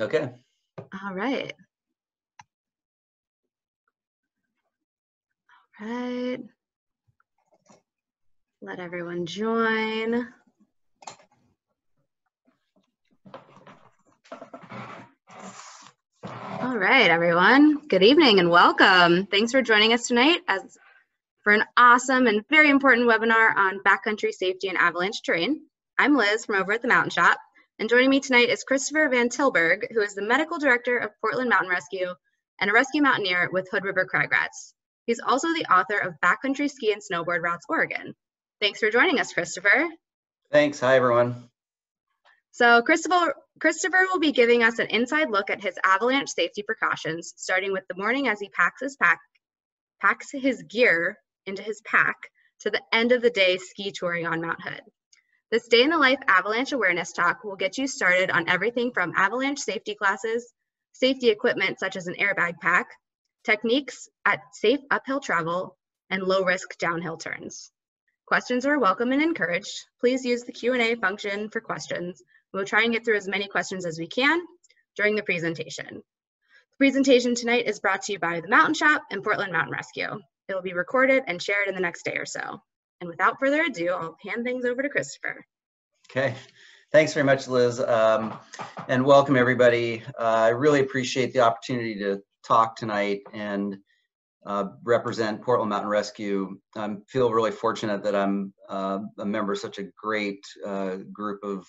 Okay. All right. All right. Let everyone join. All right, everyone. Good evening and welcome. Thanks for joining us tonight as for an awesome and very important webinar on backcountry safety and avalanche terrain. I'm Liz from over at the Mountain Shop, and joining me tonight is Christopher Van Tilburg, who is the medical director of Portland Mountain Rescue and a rescue mountaineer with Hood River Crag Rats. He's also the author of Backcountry Ski and Snowboard Routes Oregon. Thanks for joining us, Christopher. Thanks. Hi, everyone. So Christopher, Christopher will be giving us an inside look at his avalanche safety precautions, starting with the morning as he packs his pack, packs his gear into his pack to the end of the day ski touring on Mount Hood. This day in the life avalanche awareness talk will get you started on everything from avalanche safety classes, safety equipment such as an airbag pack, techniques at safe uphill travel, and low risk downhill turns. Questions are welcome and encouraged. Please use the Q&A function for questions We'll try and get through as many questions as we can during the presentation. The presentation tonight is brought to you by the Mountain Shop and Portland Mountain Rescue. It will be recorded and shared in the next day or so. And without further ado, I'll hand things over to Christopher. Okay. Thanks very much, Liz. Um, and welcome, everybody. Uh, I really appreciate the opportunity to talk tonight and uh, represent Portland Mountain Rescue. I feel really fortunate that I'm uh, a member of such a great uh, group of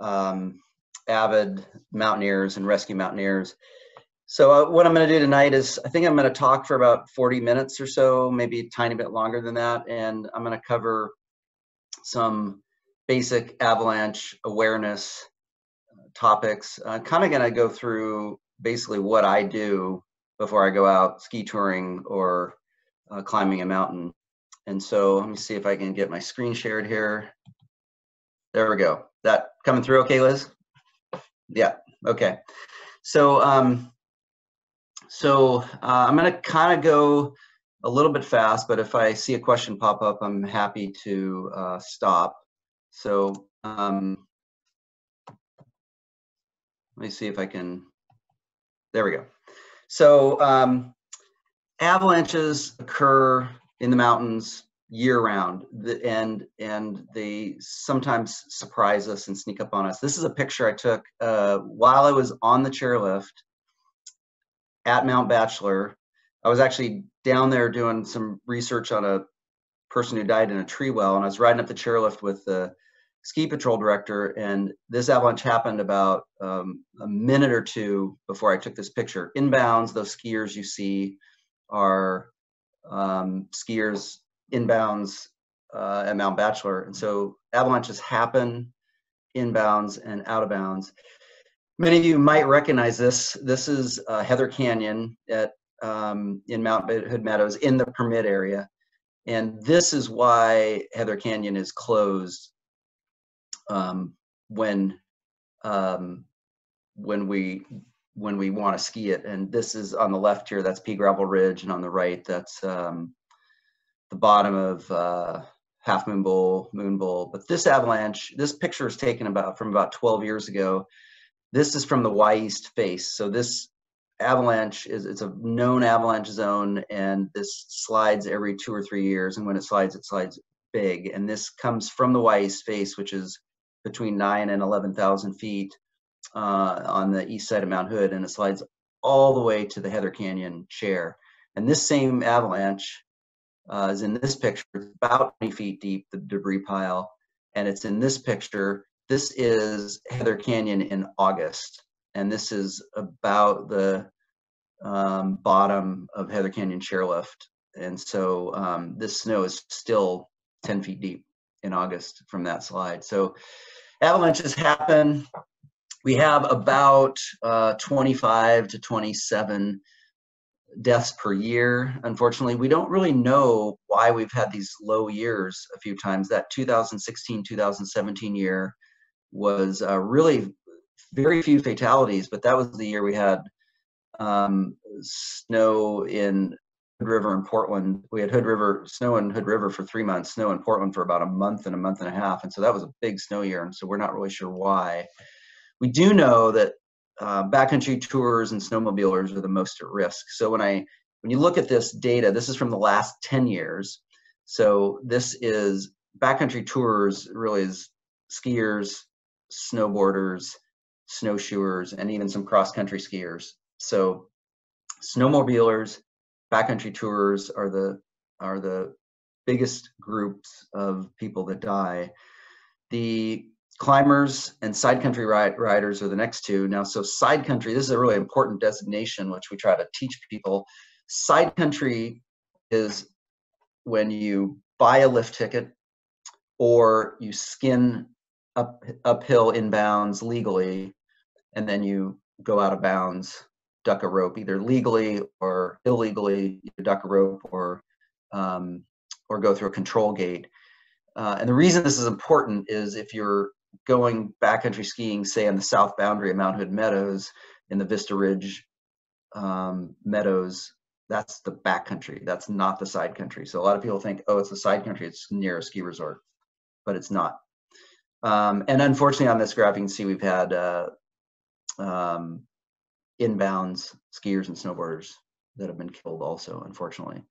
um, avid mountaineers and rescue mountaineers. So uh, what I'm going to do tonight is I think I'm going to talk for about 40 minutes or so, maybe a tiny bit longer than that, and I'm going to cover some basic avalanche awareness uh, topics. I'm kind of going to go through basically what I do before I go out ski touring or uh, climbing a mountain. And so let me see if I can get my screen shared here. There we go that coming through okay, Liz? Yeah, okay. So, um, so uh, I'm gonna kind of go a little bit fast, but if I see a question pop up, I'm happy to uh, stop. So um, let me see if I can, there we go. So um, avalanches occur in the mountains year round and and they sometimes surprise us and sneak up on us this is a picture i took uh, while i was on the chairlift at mount bachelor i was actually down there doing some research on a person who died in a tree well and i was riding up the chairlift with the ski patrol director and this avalanche happened about um, a minute or two before i took this picture inbounds those skiers you see are um, skiers inbounds uh, at Mount Bachelor. And so avalanches happen inbounds and out of bounds. Many of you might recognize this. This is uh, Heather Canyon at um, in Mount Hood Meadows in the permit area. And this is why Heather Canyon is closed um, when um, when we when we want to ski it. And this is on the left here, that's Pea Gravel Ridge, and on the right, that's um, the bottom of uh, Half Moon Bowl, Moon Bowl. But this avalanche, this picture is taken about from about 12 years ago. This is from the Wy'east face. So this avalanche is it's a known avalanche zone, and this slides every two or three years. And when it slides, it slides big. And this comes from the Wy'east face, which is between nine and 11,000 feet uh, on the east side of Mount Hood, and it slides all the way to the Heather Canyon chair. And this same avalanche uh, is in this picture. It's about 20 feet deep, the debris pile. And it's in this picture. This is Heather Canyon in August. And this is about the um, bottom of Heather Canyon chairlift. And so um, this snow is still 10 feet deep in August from that slide. So avalanches happen. We have about uh, 25 to 27 deaths per year. Unfortunately, we don't really know why we've had these low years a few times. That 2016 2017 year was uh, really very few fatalities, but that was the year we had um, snow in Hood River and Portland. We had Hood River snow in Hood River for three months, snow in Portland for about a month and a month and a half, and so that was a big snow year. And so we're not really sure why. We do know that uh, backcountry tours and snowmobilers are the most at risk. So when I when you look at this data, this is from the last 10 years. So this is backcountry tours really is skiers, snowboarders, snowshoers, and even some cross-country skiers. So snowmobilers, backcountry tours are the are the biggest groups of people that die. The climbers and side country riders are the next two. Now, so side country, this is a really important designation, which we try to teach people. Side country is when you buy a lift ticket or you skin up uphill inbounds legally, and then you go out of bounds, duck a rope, either legally or illegally, duck a rope or um, or go through a control gate. Uh, and the reason this is important is if you're going backcountry skiing, say on the south boundary of Mount Hood Meadows in the Vista Ridge um, Meadows, that's the backcountry. That's not the side country. So a lot of people think, oh, it's the side country. It's near a ski resort, but it's not. Um, and unfortunately, on this graph, you can see we've had uh, um, inbounds skiers and snowboarders that have been killed also, unfortunately.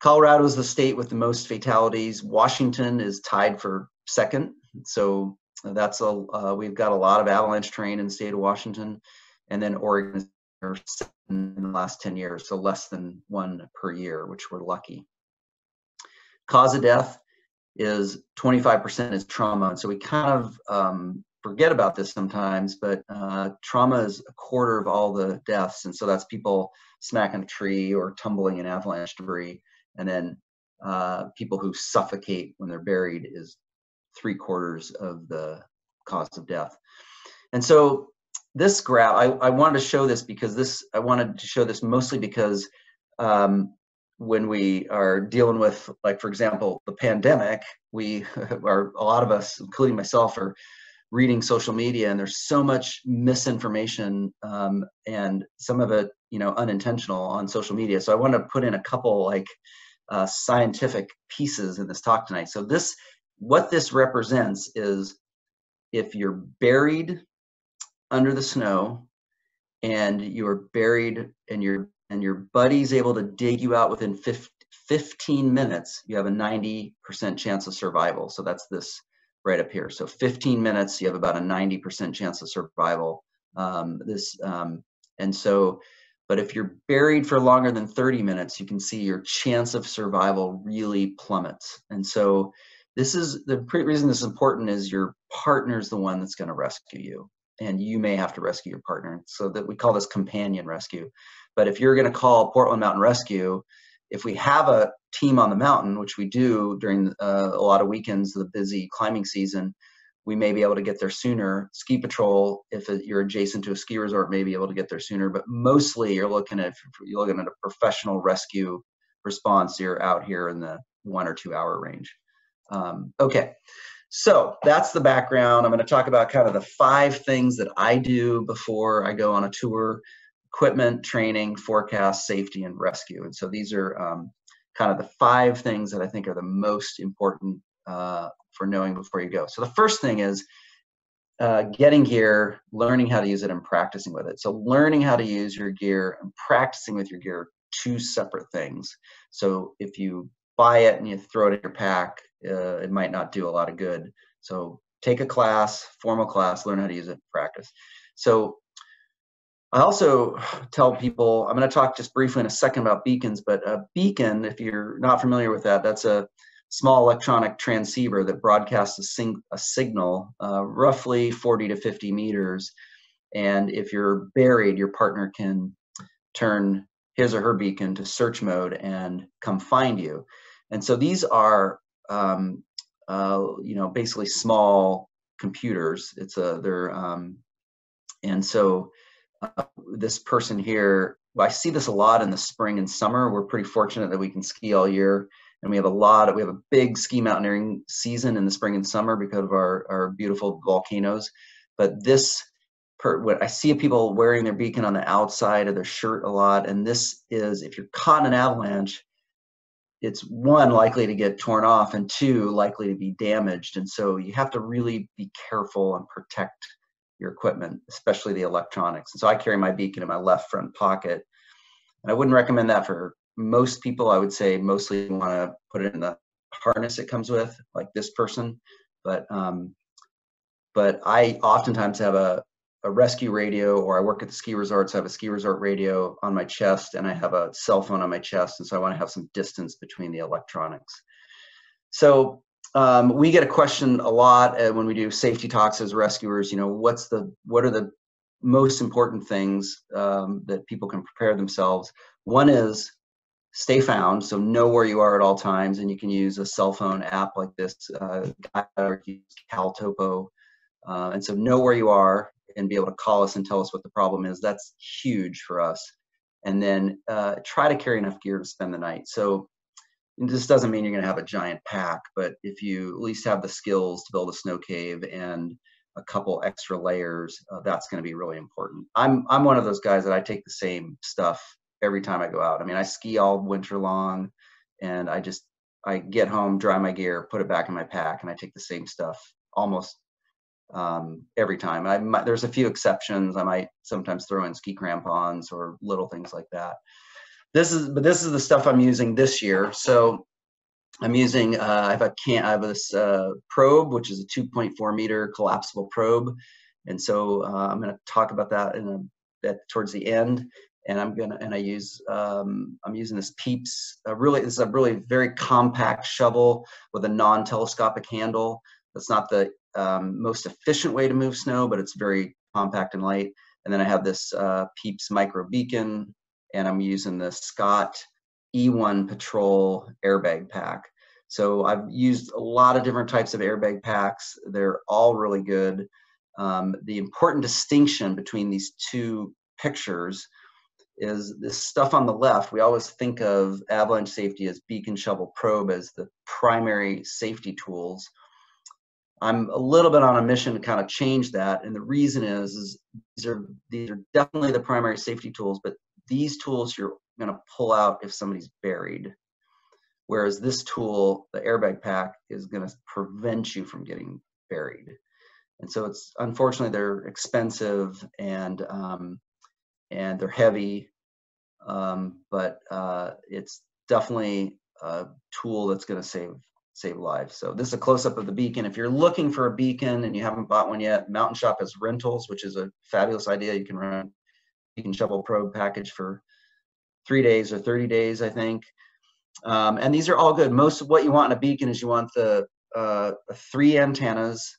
Colorado is the state with the most fatalities. Washington is tied for second. So that's a uh, we've got a lot of avalanche terrain in the state of Washington, and then Oregon in the last 10 years, so less than one per year, which we're lucky. Cause of death is 25% is trauma, and so we kind of um, forget about this sometimes, but uh, trauma is a quarter of all the deaths, and so that's people smacking a tree or tumbling in avalanche debris and then uh, people who suffocate when they're buried is three quarters of the cause of death. And so this graph, I, I wanted to show this because this, I wanted to show this mostly because um, when we are dealing with, like, for example, the pandemic, we are, a lot of us, including myself, are reading social media and there's so much misinformation um, and some of it, you know, unintentional on social media. So I want to put in a couple like uh, scientific pieces in this talk tonight. So this, what this represents is if you're buried under the snow and you're buried and your and your buddy's able to dig you out within 15 minutes, you have a 90% chance of survival. So that's this right up here. So 15 minutes, you have about a 90% chance of survival. Um, this um, and so but if you're buried for longer than 30 minutes, you can see your chance of survival really plummets. And so this is the reason this is important is your partner's the one that's going to rescue you. And you may have to rescue your partner. So that we call this companion rescue. But if you're going to call Portland Mountain Rescue, if we have a team on the mountain, which we do during uh, a lot of weekends, the busy climbing season, we may be able to get there sooner. Ski patrol, if you're adjacent to a ski resort, may be able to get there sooner. But mostly, you're looking at you're looking at a professional rescue response. You're out here in the one or two hour range. Um, okay, so that's the background. I'm going to talk about kind of the five things that I do before I go on a tour: equipment, training, forecast, safety, and rescue. And so these are um, kind of the five things that I think are the most important uh, for knowing before you go. So the first thing is uh, getting gear, learning how to use it, and practicing with it. So learning how to use your gear and practicing with your gear, two separate things. So if you buy it and you throw it in your pack, uh, it might not do a lot of good. So take a class, formal class, learn how to use it, practice. So I also tell people, I'm going to talk just briefly in a second about beacons, but a beacon, if you're not familiar with that, that's a small electronic transceiver that broadcasts a, sing- a signal uh, roughly 40 to 50 meters. And if you're buried, your partner can turn his or her beacon to search mode and come find you. And so these are, um, uh, you know, basically small computers. It's a they're um, and so this person here. I see this a lot in the spring and summer. We're pretty fortunate that we can ski all year and we have a lot of, we have a big ski mountaineering season in the spring and summer because of our, our beautiful volcanoes. But this, per, what I see people wearing their beacon on the outside of their shirt a lot, and this is if you're caught in an avalanche, it's one likely to get torn off and two likely to be damaged and so you have to really be careful and protect your equipment, especially the electronics. And so I carry my beacon in my left front pocket. And I wouldn't recommend that for most people. I would say mostly want to put it in the harness it comes with, like this person. But um, but I oftentimes have a, a rescue radio or I work at the ski resorts. I have a ski resort radio on my chest and I have a cell phone on my chest. And so I want to have some distance between the electronics. So um, we get a question a lot uh, when we do safety talks as rescuers. You know, what's the what are the most important things um, that people can prepare themselves? One is stay found, so know where you are at all times, and you can use a cell phone app like this, uh, or use CalTopo, uh, and so know where you are and be able to call us and tell us what the problem is. That's huge for us. And then uh, try to carry enough gear to spend the night. So this doesn't mean you're going to have a giant pack, but if you at least have the skills to build a snow cave and a couple extra layers, uh, that's going to be really important. I'm I'm one of those guys that I take the same stuff every time I go out. I mean, I ski all winter long, and I just I get home, dry my gear, put it back in my pack, and I take the same stuff almost um, every time. I might, there's a few exceptions. I might sometimes throw in ski crampons or little things like that. This is, but this is the stuff I'm using this year. So I'm using, uh, I have a can, I have this uh, probe, which is a 2.4 meter collapsible probe. And so uh, I'm going to talk about that in a bit towards the end. And I'm gonna, and I use, um, I'm using this Pieps. really, this is a really very compact shovel with a non-telescopic handle. That's not the um, most efficient way to move snow, but it's very compact and light. And then I have this uh, Pieps micro beacon, and I'm using the Scott E1 Patrol airbag pack. So I've used a lot of different types of airbag packs. They're all really good. Um, the important distinction between these two pictures is this stuff on the left. We always think of avalanche safety as beacon shovel probe as the primary safety tools. I'm a little bit on a mission to kind of change that. And the reason is, is these are these are definitely the primary safety tools, but these tools you're going to pull out if somebody's buried. Whereas this tool, the airbag pack, is going to prevent you from getting buried. And so it's unfortunately they're expensive and um, and they're heavy, um, but uh, it's definitely a tool that's going to save save lives. So this is a close-up of the beacon. If you're looking for a beacon and you haven't bought one yet, Mountain Shop has rentals, which is a fabulous idea. You can run beacon shovel probe package for three days or 30 days, I think. Um, and these are all good. Most of what you want in a beacon is you want the uh, three antennas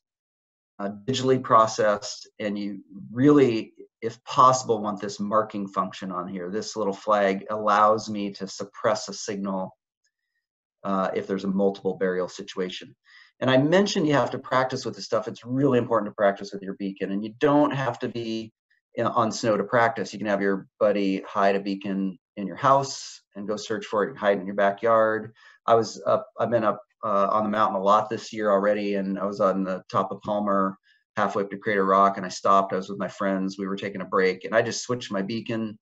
uh, digitally processed, and you really, if possible, want this marking function on here. This little flag allows me to suppress a signal uh, if there's a multiple burial situation. And I mentioned you have to practice with this stuff. It's really important to practice with your beacon, and you don't have to be on snow to practice. You can have your buddy hide a beacon in your house and go search for it and hide in your backyard. I was up, I've been up uh, on the mountain a lot this year already, and I was on the top of Palmer halfway up to Crater Rock, and I stopped. I was with my friends. We were taking a break, and I just switched my beacon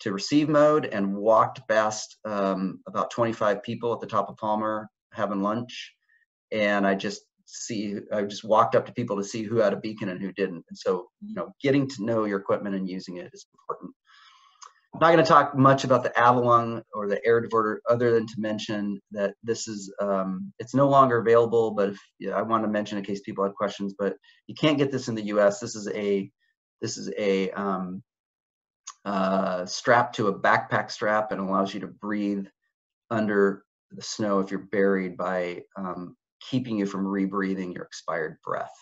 to receive mode and walked past um, about 25 people at the top of Palmer having lunch. And I just see, I just walked up to people to see who had a beacon and who didn't. And so, you know, getting to know your equipment and using it is important. I'm not going to talk much about the AvaLung or the air diverter other than to mention that this is, um, it's no longer available, but if, yeah, I want to mention in case people have questions, but you can't get this in the US. This is a, this is a um, uh, strapped to a backpack strap and allows you to breathe under the snow if you're buried by um, keeping you from rebreathing your expired breath.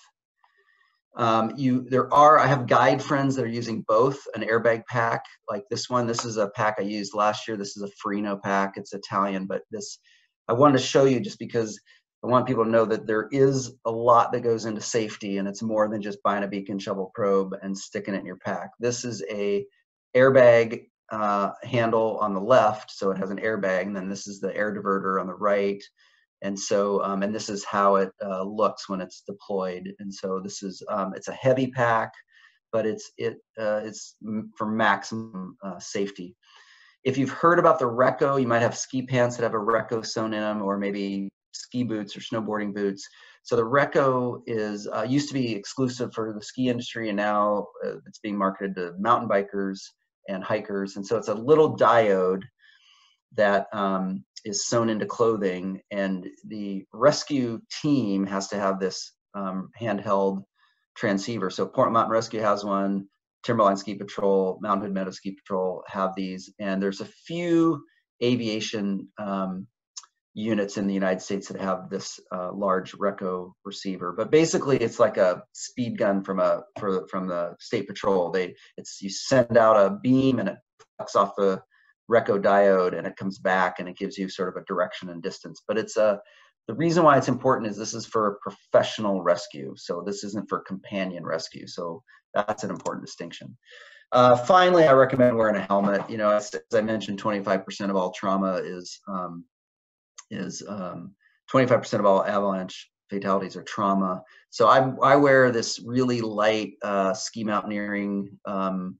Um, you, there are, I have guide friends that are using both an airbag pack like this one. This is a pack I used last year. This is a Ferrino pack. It's Italian, but this, I wanted to show you just because I want people to know that there is a lot that goes into safety and it's more than just buying a beacon shovel probe and sticking it in your pack. This is a airbag uh, handle on the left, so it has an airbag, and then this is the air diverter on the right. And so, um, and this is how it uh, looks when it's deployed. And so this is, um, it's a heavy pack, but it's, it, uh, it's for maximum uh, safety. If you've heard about the Recco, you might have ski pants that have a Recco sewn in them, or maybe ski boots or snowboarding boots. So the Recco is uh, used to be exclusive for the ski industry, and now uh, it's being marketed to mountain bikers and hikers. And so it's a little diode that um, is sewn into clothing, and the rescue team has to have this um, handheld transceiver. So Portland Mountain Rescue has one. Timberline Ski Patrol, Mountain Hood Meadow Ski Patrol have these, and there's a few aviation um, units in the United States that have this uh, large Recco receiver. But basically, it's like a speed gun from a for, from the State Patrol. They it's you send out a beam and it flecks off the Recco diode, and it comes back and it gives you sort of a direction and distance. But it's a the reason why it's important is this is for professional rescue. So this isn't for companion rescue. So that's an important distinction. Uh, finally, I recommend wearing a helmet. You know, as, as I mentioned, 25% of all trauma is um, is 25% um, of all avalanche fatalities are trauma. So I, I wear this really light uh, ski mountaineering um,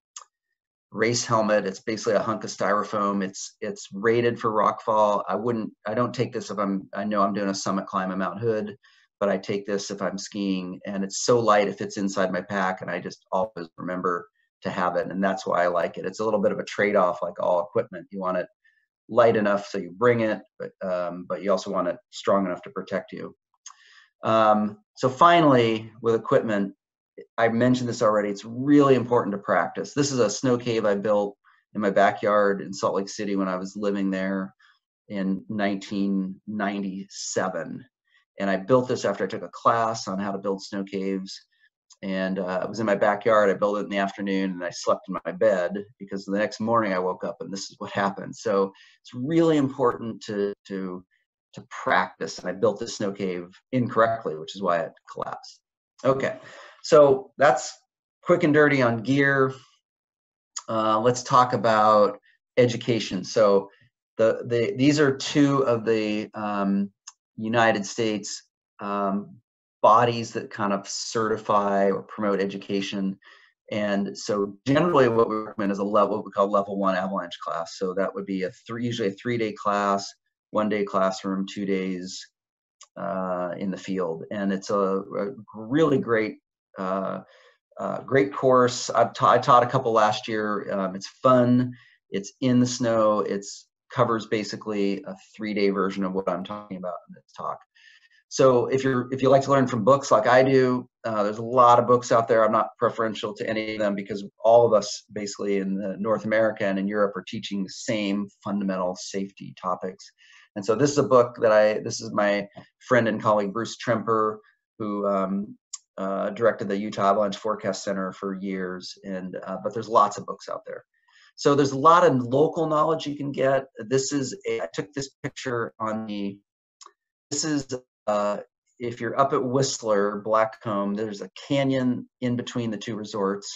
race helmet. It's basically a hunk of styrofoam. It's it's rated for rockfall. I wouldn't. I don't take this if I'm. I know I'm doing a summit climb at Mount Hood but I take this if I'm skiing and it's so light if it's inside my pack and I just always remember to have it and that's why I like it. It's a little bit of a trade-off like all equipment. You want it light enough so you bring it, but um, but you also want it strong enough to protect you. Um, so finally, with equipment, I mentioned this already. It's really important to practice. This is a snow cave I built in my backyard in Salt Lake City when I was living there in 1997. And I built this after I took a class on how to build snow caves. And uh, it was in my backyard. I built it in the afternoon and I slept in my bed because the next morning I woke up and this is what happened. So it's really important to, to, to practice. And I built this snow cave incorrectly, which is why it collapsed. Okay, so that's quick and dirty on gear. Uh, let's talk about education. So the, the these are two of the um, United States um, bodies that kind of certify or promote education. And so generally what we recommend is a level, what we call level one avalanche class. So that would be a three, usually a three day class, one day classroom, two days uh, in the field. And it's a, a really great, uh, uh, great course. I've ta I taught a couple last year. Um, it's fun. It's in the snow. It's covers basically a three-day version of what I'm talking about in this talk. So if you're if you like to learn from books like I do, uh, there's a lot of books out there. I'm not preferential to any of them because all of us basically in North America and in Europe are teaching the same fundamental safety topics. And so this is a book that I this is my friend and colleague Bruce Tremper who um, uh, directed the Utah Avalanche Forecast Center for years. And uh, but there's lots of books out there. So there's a lot of local knowledge you can get. This is, a, I took this picture on the, this is, uh, if you're up at Whistler, Blackcomb, there's a canyon in between the two resorts.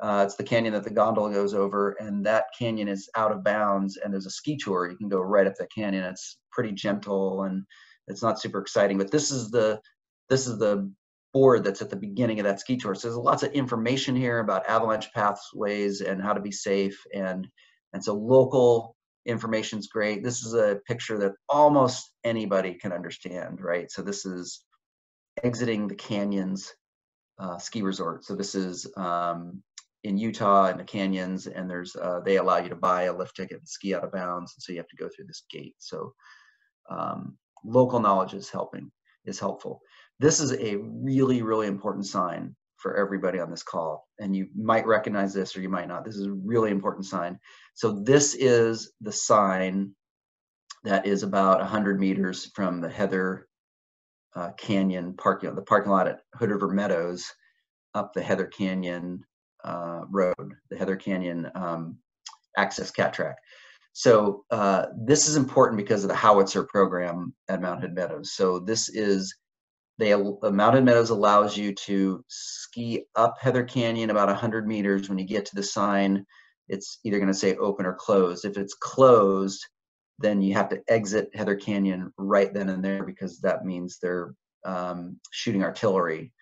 Uh, it's the canyon that the gondola goes over, and that canyon is out of bounds, and there's a ski tour. You can go right up that canyon. It's pretty gentle, and it's not super exciting. But this is the this is the board that's at the beginning of that ski tour. So there's lots of information here about avalanche pathways and how to be safe. And, and so local information is great. This is a picture that almost anybody can understand, right? So this is exiting the canyons uh, ski resort. So this is um, in Utah in the canyons and there's, uh, they allow you to buy a lift ticket and ski out of bounds. And so you have to go through this gate. So um, local knowledge is helping, is helpful. This is a really, really important sign for everybody on this call. And you might recognize this or you might not. This is a really important sign. So this is the sign that is about 100 meters from the Heather uh, Canyon parking, the parking lot at Hood River Meadows up the Heather Canyon uh, road, the Heather Canyon um, access cat track. So uh, this is important because of the howitzer program at Mount Hood Meadows. So this is they uh, Mountain Meadows allows you to ski up Heather Canyon about 100 meters. When you get to the sign, it's either going to say open or closed. If it's closed, then you have to exit Heather Canyon right then and there because that means they're um, shooting artillery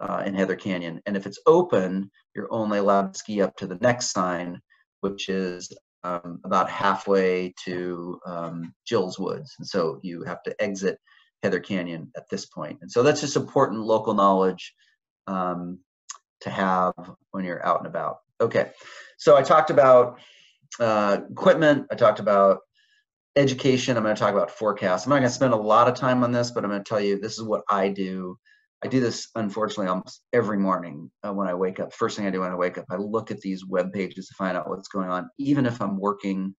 uh, in Heather Canyon. And if it's open, you're only allowed to ski up to the next sign, which is um, about halfway to um, Jill's Woods. And so you have to exit Heather Canyon at this point. And so that's just important local knowledge um, to have when you're out and about. Okay, so I talked about uh, equipment, I talked about education, I'm going to talk about forecasts. I'm not going to spend a lot of time on this, but I'm going to tell you this is what I do. I do this unfortunately almost every morning uh, when I wake up. First thing I do when I wake up, I look at these web pages to find out what's going on, even if I'm working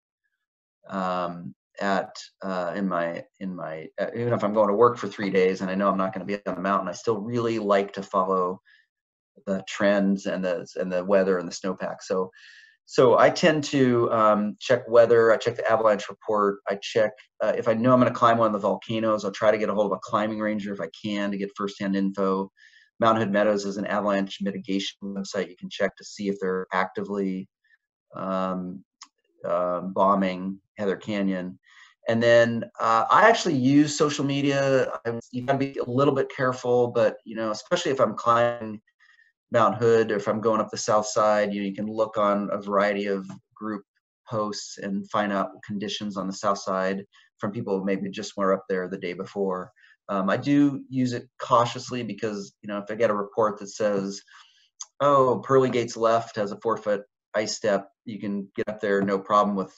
um, at uh, in my in my uh, even if I'm going to work for three days and I know I'm not going to be on the mountain, I still really like to follow the trends and the and the weather and the snowpack. So so I tend to um, check weather. I check the avalanche report. I check uh, if I know I'm going to climb one of the volcanoes. I'll try to get a hold of a climbing ranger if I can to get firsthand info. Mountain Hood Meadows is an avalanche mitigation website. You can check to see if they're actively um, uh, bombing Heather Canyon. And then uh, I actually use social media. I, you gotta be a little bit careful, but you know, especially if I'm climbing Mount Hood or if I'm going up the south side, you, you can look on a variety of group posts and find out conditions on the south side from people who maybe just were up there the day before. Um, I do use it cautiously because you know if I get a report that says, "Oh, Pearly Gates left has a four foot ice step," you can get up there no problem with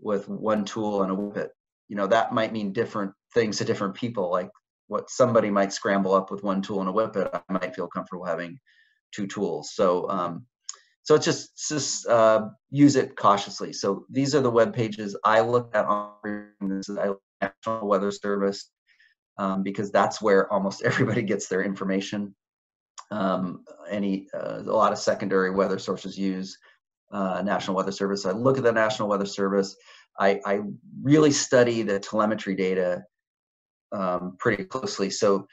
with one tool and a whippet. You know, that might mean different things to different people. Like what somebody might scramble up with one tool and a whippet, I might feel comfortable having two tools. So, um, so it's just, just uh, use it cautiously. So these are the web pages I look at on this is National Weather Service um, because that's where almost everybody gets their information. Um, any uh, a lot of secondary weather sources use uh, National Weather Service. I look at the National Weather Service. I, I really study the telemetry data um, pretty closely. So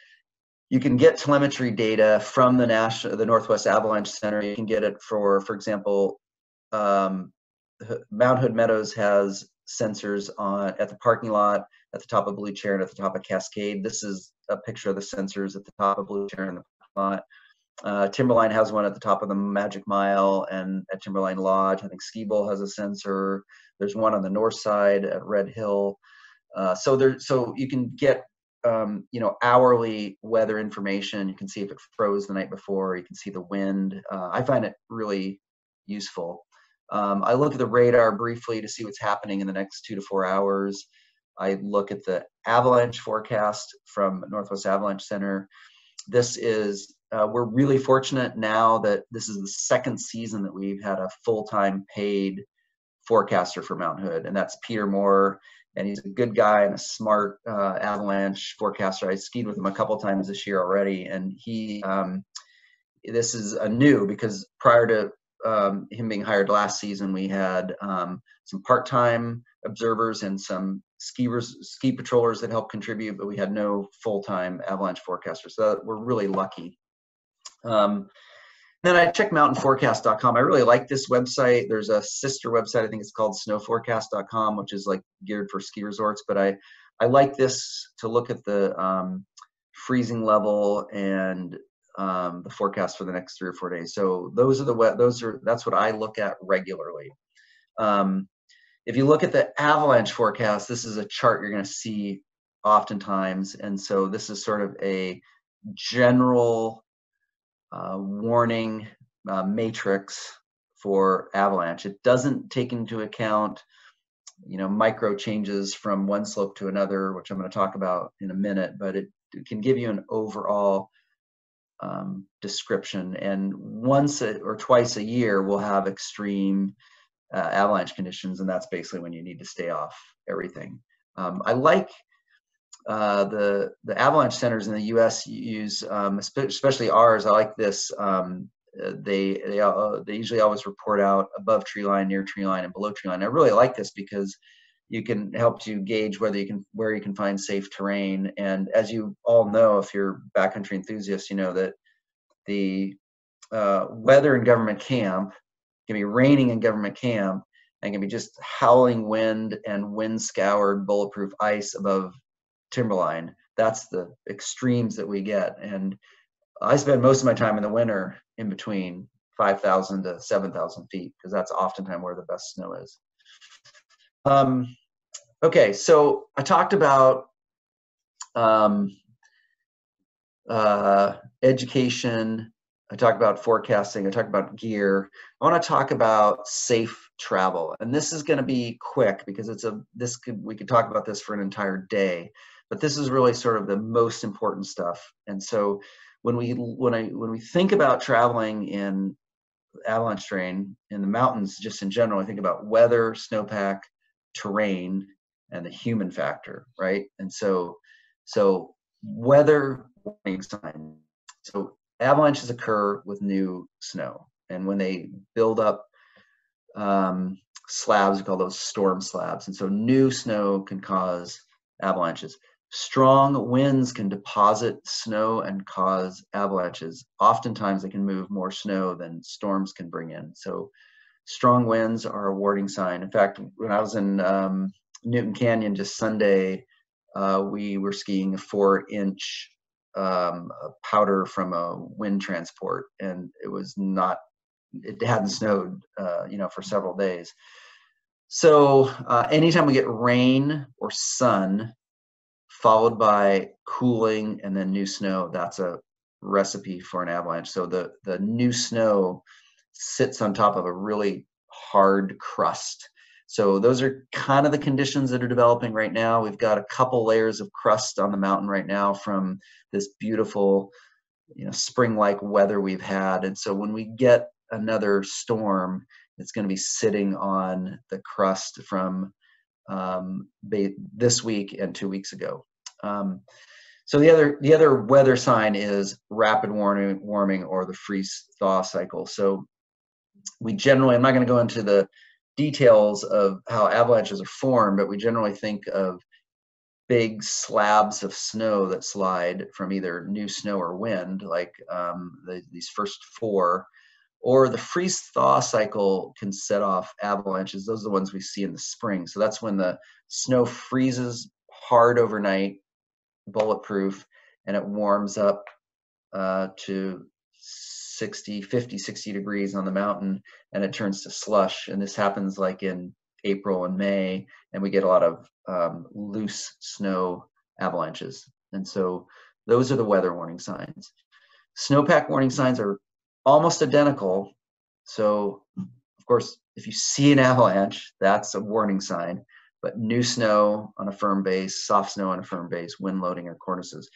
you can get telemetry data from the national, the Northwest Avalanche Center. You can get it for, for example, um, Mount Hood Meadows has sensors on at the parking lot, at the top of Blue Chair, and at the top of Cascade. This is a picture of the sensors at the top of Blue Chair and the parking lot. Uh, Timberline has one at the top of the Magic Mile and at Timberline Lodge. I think Ski Bowl has a sensor. There's one on the north side at Red Hill. Uh, so there, so you can get um, you know hourly weather information. You can see if it froze the night before. You can see the wind. Uh, I find it really useful. Um, I look at the radar briefly to see what's happening in the next two to four hours. I look at the avalanche forecast from Northwest Avalanche Center. This is uh, we're really fortunate now that this is the second season that we've had a full-time paid forecaster for Mount Hood, and that's Peter Moore. And he's a good guy and a smart uh, avalanche forecaster. I skied with him a couple times this year already, and he. Um, this is a new because prior to um, him being hired last season, we had um, some part-time observers and some skiers, ski patrollers that helped contribute, but we had no full-time avalanche forecasters. So we're really lucky um, then I checked mountainforecast.com. I really like this website. There's a sister website, I think it's called snowforecast.com, which is like geared for ski resorts. But I, I like this to look at the um, freezing level and um, the forecast for the next three or four days. So those are the web, those are that's what I look at regularly. Um, if you look at the avalanche forecast, this is a chart you're going to see oftentimes, and so this is sort of a general uh, warning uh, matrix for avalanche. It doesn't take into account, you know, micro changes from one slope to another, which I'm going to talk about in a minute, but it, it can give you an overall um, description. And once a, or twice a year, we'll have extreme uh, avalanche conditions, and that's basically when you need to stay off everything. Um, I like uh, the the avalanche centers in the U.S. use, um, especially ours. I like this. Um, uh, they they uh, they usually always report out above tree line, near tree line, and below tree line. I really like this because you can help you gauge whether you can where you can find safe terrain. And as you all know, if you're backcountry enthusiasts, you know that the uh, weather in government camp can be raining in government camp and can be just howling wind and wind scoured bulletproof ice above timberline. That's the extremes that we get. And I spend most of my time in the winter in between 5,000 to 7,000 feet because that's oftentimes where the best snow is. Um, okay, so I talked about um, uh, education. I talked about forecasting. I talked about gear. I want to talk about safe travel, and this is going to be quick because it's a this could we could talk about this for an entire day, but this is really sort of the most important stuff. And so when we when I when we think about traveling in avalanche terrain in the mountains, just in general, I think about weather, snowpack, terrain, and the human factor, right? And so so weather warning sign. So avalanches occur with new snow, and when they build up um, slabs, we call those storm slabs. And so new snow can cause avalanches. Strong winds can deposit snow and cause avalanches. Oftentimes, they can move more snow than storms can bring in. So, strong winds are a warning sign. In fact, when I was in um, Newton Canyon just Sunday, uh, we were skiing a four inch um, powder from a wind transport, and it was not, it hadn't snowed, uh, you know, for several days. So, uh, anytime we get rain or sun, followed by cooling and then new snow, that's a recipe for an avalanche. So the, the new snow sits on top of a really hard crust. So those are kind of the conditions that are developing right now. We've got a couple layers of crust on the mountain right now from this beautiful, you know, spring-like weather we've had. And so when we get another storm, it's going to be sitting on the crust from um, this week and two weeks ago. Um, so the other the other weather sign is rapid warming, warming or the freeze thaw cycle. So we generally, I'm not going to go into the details of how avalanches are formed, but we generally think of big slabs of snow that slide from either new snow or wind, like um, the, these first four, or the freeze thaw cycle can set off avalanches. Those are the ones we see in the spring. So that's when the snow freezes hard overnight bulletproof and it warms up uh, to 60 50 60 degrees on the mountain and it turns to slush. And this happens like in april and may and we get a lot of um, loose snow avalanches. And so those are the weather warning signs. Snowpack warning signs are almost identical. So of course if you see an avalanche that's a warning sign but new snow on a firm base, soft snow on a firm base, wind loading or cornices.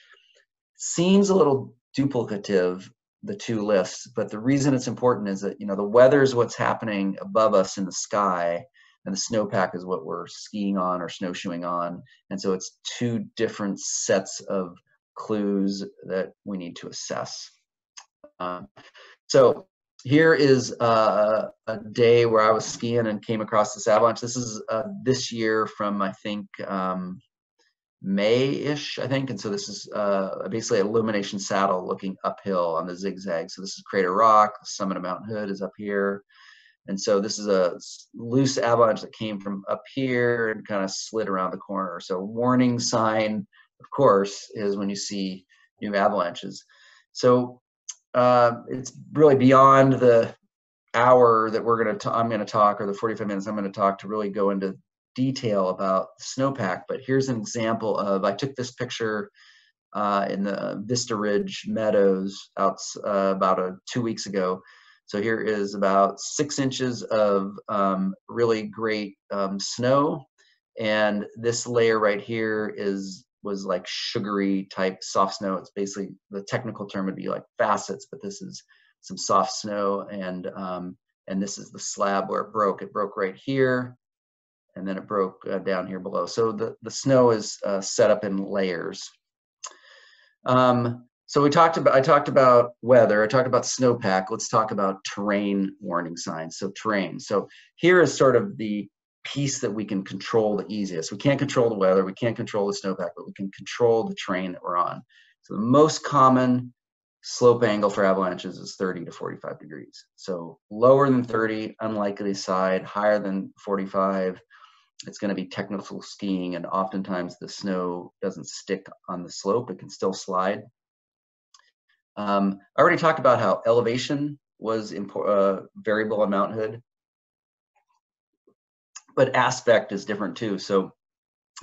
Seems a little duplicative, the two lists, but the reason it's important is that, you know, the weather is what's happening above us in the sky, and the snowpack is what we're skiing on or snowshoeing on. And so it's two different sets of clues that we need to assess. Um, so here is uh, a day where I was skiing and came across this avalanche. This is uh, this year from I think um, May-ish, I think, and so this is uh, basically illumination saddle looking uphill on the zigzag. So this is Crater Rock, the summit of Mount Hood is up here, and so this is a loose avalanche that came from up here and kind of slid around the corner. So warning sign, of course, is when you see new avalanches. So uh, it's really beyond the hour that we're going to I'm going to talk or the 45 minutes I'm going to talk to really go into detail about snowpack. But here's an example of I took this picture uh, in the Vista Ridge Meadows out uh, about a, two weeks ago. So here is about six inches of um, really great um, snow. And this layer right here is was like sugary type soft snow. It's basically the technical term would be like facets, but this is some soft snow and um, and this is the slab where it broke. It broke right here and then it broke uh, down here below. So the, the snow is uh, set up in layers. Um, so we talked about, I talked about weather, I talked about snowpack. Let's talk about terrain warning signs. So terrain. So here is sort of the piece that we can control the easiest. We can't control the weather, we can't control the snowpack, but we can control the terrain that we're on. So the most common slope angle for avalanches is 30 to 45 degrees. So lower than 30, unlikely side, higher than 45, it's going to be technical skiing, and oftentimes the snow doesn't stick on the slope, it can still slide. Um, I already talked about how elevation was uh, variable on Mount Hood but aspect is different too. So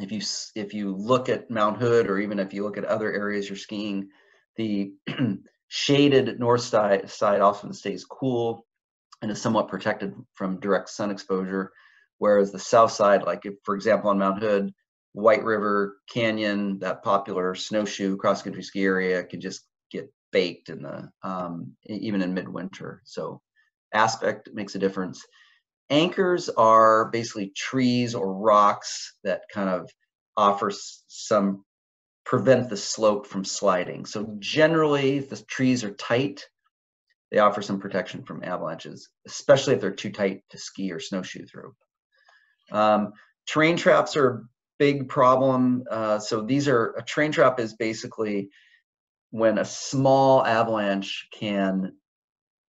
if you if you look at Mount Hood or even if you look at other areas you're skiing, the shaded north side side often stays cool and is somewhat protected from direct sun exposure, whereas the south side, like if, for example on Mount Hood, White River Canyon, that popular snowshoe cross country ski area, can just get baked in the um, even in midwinter. So aspect makes a difference. Anchors are basically trees or rocks that kind of offer some prevent the slope from sliding. So generally, if the trees are tight, they offer some protection from avalanches, especially if they're too tight to ski or snowshoe through. Um, terrain traps are a big problem. Uh, so these are a terrain trap is basically when a small avalanche can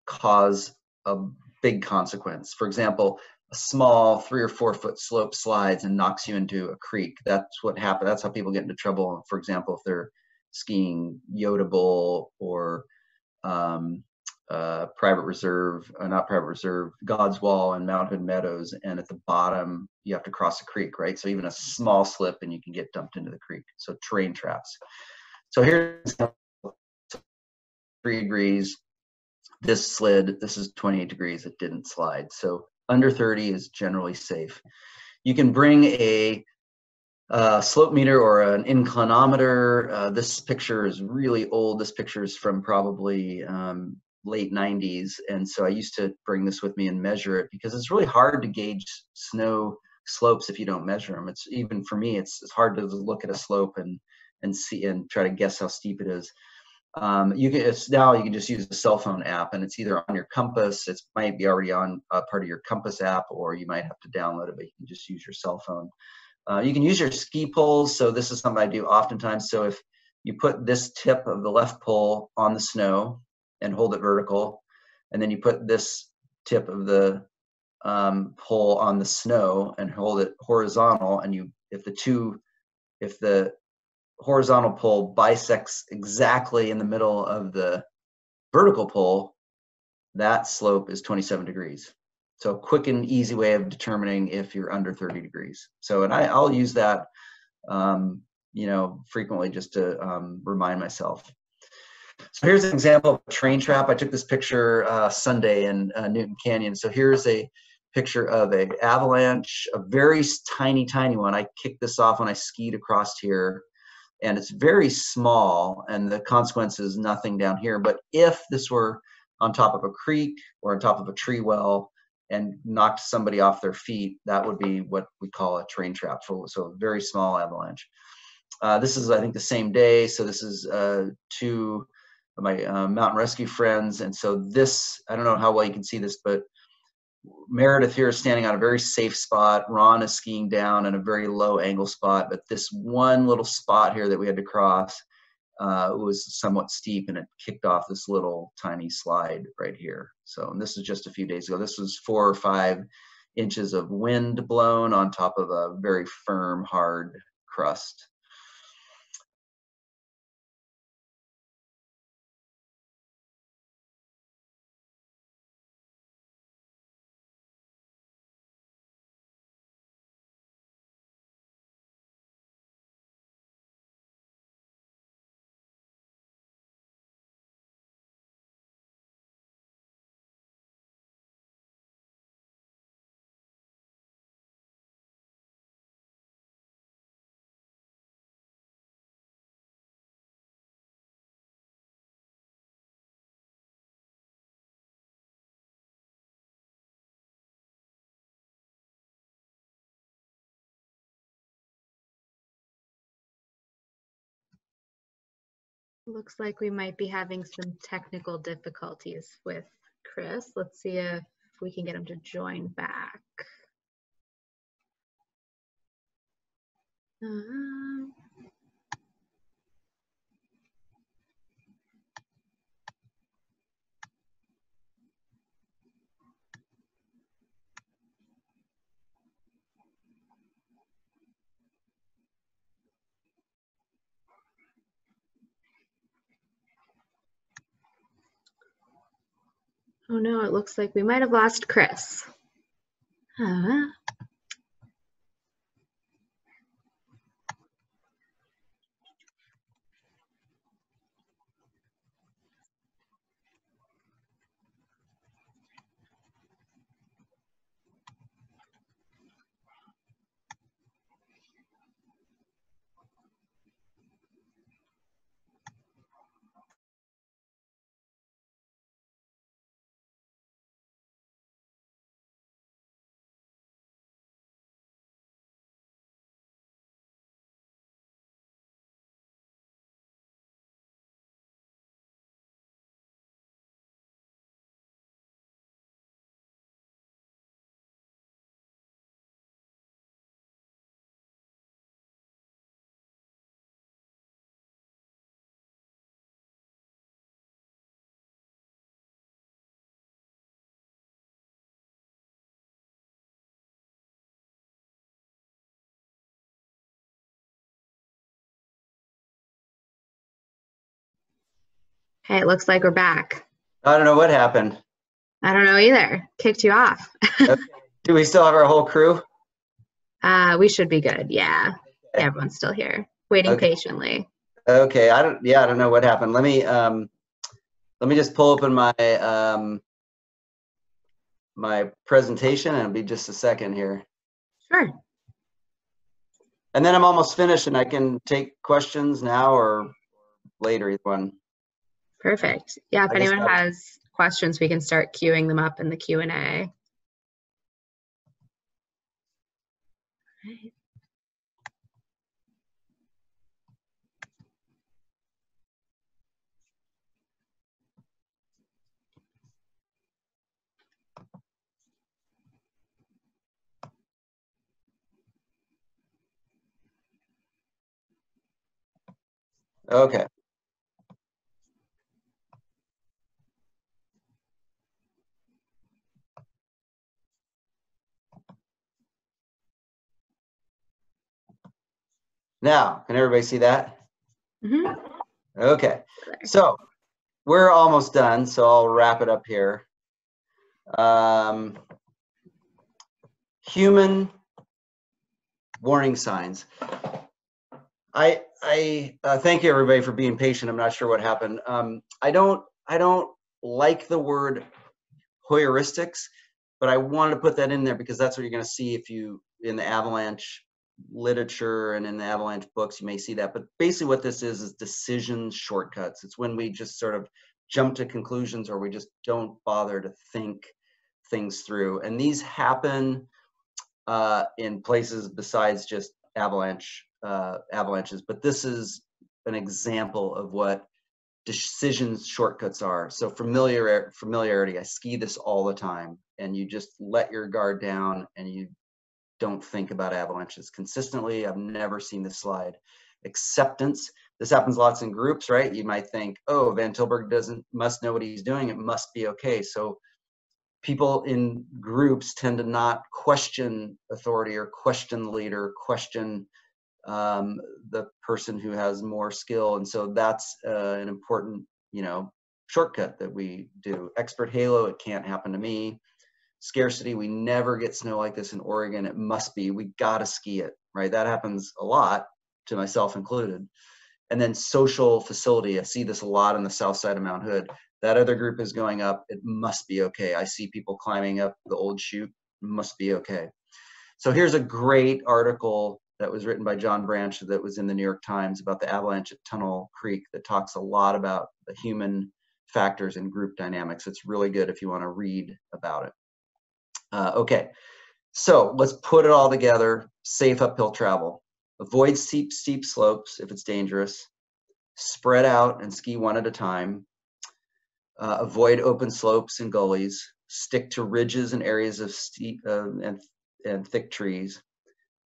cause a big consequence. For example, a small three or four foot slope slides and knocks you into a creek. That's what happened. That's how people get into trouble. For example, if they're skiing Yoda Bowl or um, uh, private reserve, uh, not private reserve, God's Wall and Mount Hood Meadows, and at the bottom you have to cross a creek, right? So even a small slip and you can get dumped into the creek. So terrain traps. So here's three degrees. This slid, this is 28 degrees, it didn't slide. So under 30 is generally safe. You can bring a uh, slope meter or an inclinometer. Uh, this picture is really old. This picture is from probably um, late 90s. And so I used to bring this with me and measure it because it's really hard to gauge snow slopes if you don't measure them. It's even for me, it's, it's hard to look at a slope and, and see and try to guess how steep it is. Um, you can it's now you can just use a cell phone app and it's either on your compass it might be already on a part of your compass app or you might have to download it but you can just use your cell phone. Uh, you can use your ski poles so this is something i do oftentimes. So if you put this tip of the left pole on the snow and hold it vertical and then you put this tip of the um, pole on the snow and hold it horizontal and you if the two if the horizontal pole bisects exactly in the middle of the vertical pole, that slope is 27 degrees. So a quick and easy way of determining if you're under 30 degrees. So, and I, I'll use that, um, you know, frequently just to um, remind myself. So here's an example of a terrain trap. I took this picture uh, Sunday in uh, Newton Canyon. So here's a picture of a avalanche, a very tiny, tiny one. I kicked this off when I skied across here and it's very small and the consequence is nothing down here. But if this were on top of a creek or on top of a tree well and knocked somebody off their feet that would be what we call a terrain trap so, so a very small avalanche. Uh, this is i think the same day. So this is uh, two of my uh, mountain rescue friends. And so this i don't know how well you can see this but Meredith here is standing on a very safe spot. Ron is skiing down in a very low angle spot, but this one little spot here that we had to cross uh, was somewhat steep and it kicked off this little tiny slide right here. So, and this is just a few days ago. This was four or five inches of wind blown on top of a very firm, hard crust. Looks like we might be having some technical difficulties with Chris. Let's see if we can get him to join back. Um, oh no, it looks like we might have lost Chris. Uh, Okay, it looks like we're back. I don't know what happened. I don't know either. Kicked you off. Do we still have our whole crew? Uh, we should be good. Yeah. Okay. Everyone's still here, waiting Okay. patiently. Okay, I don't. Yeah, I don't know what happened. Let me um, let me just pull open my um, my presentation, and it'll be just a second here. Sure. And then I'm almost finished, and I can take questions now or later. Either one. Perfect. Yeah, if I anyone has questions, we can start queuing them up in the Q and A. Okay. Now, can everybody see that? Mhm. Okay, so we're almost done, so I'll wrap it up here. Um, human warning signs. I I uh, thank you everybody for being patient. I'm not sure what happened. Um, I don't I don't like the word heuristics, but I wanted to put that in there because that's what you're going to see if you in the avalanche literature and in the avalanche books you may see that but basically what this is is decision shortcuts. It's when we just sort of jump to conclusions or we just don't bother to think things through. And these happen uh, in places besides just avalanche uh, avalanches but this is an example of what decisions shortcuts are. So familiar familiarity i ski this all the time and you just let your guard down and you don't think about avalanches consistently. I've never seen this slide. Acceptance. This happens lots in groups, right? You might think, oh, Van Tilburg doesn't must know what he's doing. It must be okay. So people in groups tend to not question authority or question the leader, question um, the person who has more skill. And so that's uh, an important, you know, shortcut that we do. Expert halo, it can't happen to me scarcity. We never get snow like this in oregon. It must be. We gotta ski it right? That happens a lot to myself included. And then social facility. I see this a lot on the south side of mount hood. That other group is going up. It must be okay. I see people climbing up the old chute. Must be okay. So here's a great article that was written by john branch that was in the new york times about the avalanche at tunnel creek that talks a lot about the human factors and group dynamics. It's really good if you want to read about it uh, okay, so let's put it all together. Safe uphill travel. Avoid steep, steep slopes if it's dangerous. Spread out and ski one at a time. Uh, avoid open slopes and gullies. Stick to ridges and areas of steep uh, and, and thick trees.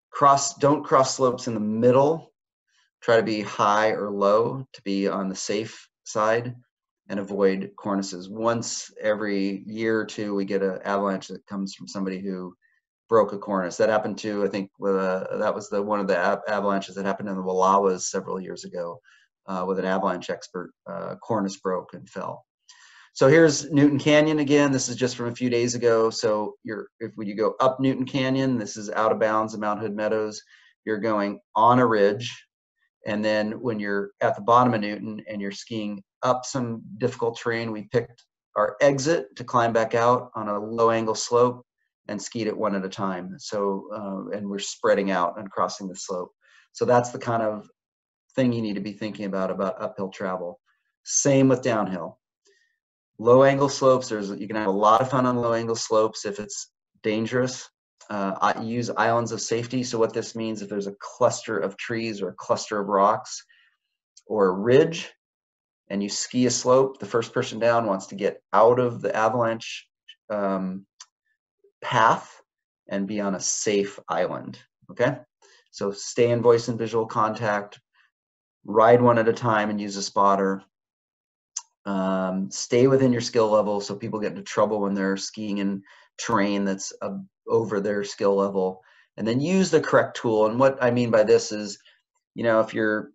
Cross, don't cross slopes in the middle. Try to be high or low to be on the safe side and avoid cornices. Once every year or two, we get an avalanche that comes from somebody who broke a cornice. That happened to, I think, a, that was the one of the av- avalanches that happened in the Wallowas several years ago uh, with an avalanche expert. Uh, cornice broke and fell. So here's Newton Canyon again. This is just from a few days ago. So you're if you go up Newton Canyon, this is out of bounds of Mount Hood Meadows. You're going on a ridge, and then when you're at the bottom of Newton and you're skiing up some difficult terrain, we picked our exit to climb back out on a low angle slope and skied it one at a time. So, uh, and we're spreading out and crossing the slope. So that's the kind of thing you need to be thinking about about uphill travel. Same with downhill. Low angle slopes, there's you can have a lot of fun on low angle slopes if it's dangerous. Uh, I use islands of safety. So what this means, if there's a cluster of trees or a cluster of rocks or a ridge, and you ski a slope, the first person down wants to get out of the avalanche um, path and be on a safe island. Okay, so stay in voice and visual contact, ride one at a time and use a spotter. Um, stay within your skill level so people get into trouble when they're skiing in terrain that's uh, over their skill level. And then use the correct tool. And what I mean by this is, you know, if you're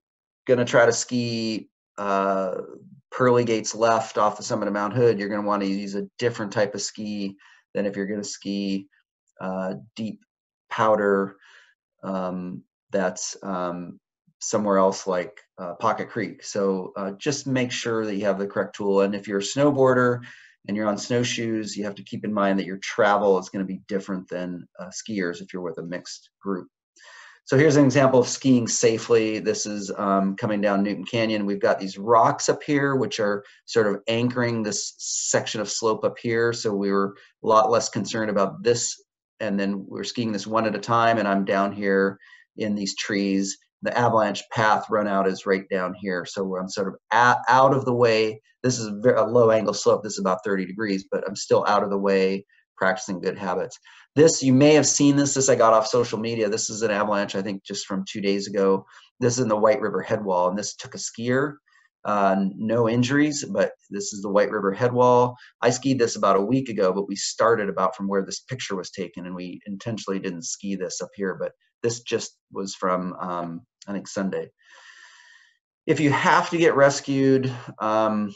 going to try to ski uh, pearly gates left off the summit of Mount Hood, you're going to want to use a different type of ski than if you're going to ski uh, deep powder um, that's um, somewhere else like uh, Pocket Creek. So uh, just make sure that you have the correct tool. And if you're a snowboarder and you're on snowshoes, you have to keep in mind that your travel is going to be different than uh, skiers if you're with a mixed group. So here's an example of skiing safely. This is um, coming down Newton Canyon. We've got these rocks up here, which are sort of anchoring this section of slope up here. So we were a lot less concerned about this. And then we're skiing this one at a time, and I'm down here in these trees. The avalanche path run out is right down here. So I'm sort of out of the way. This is a low angle slope. This is about 30 degrees, but I'm still out of the way practicing good habits. This, you may have seen this, this I got off social media. This is an avalanche, I think just from two days ago. This is in the White River headwall, and this took a skier. Uh, no injuries, but this is the White River headwall. I skied this about a week ago, but we started about from where this picture was taken, and we intentionally didn't ski this up here, but this just was from, um, I think, Sunday. If you have to get rescued, um,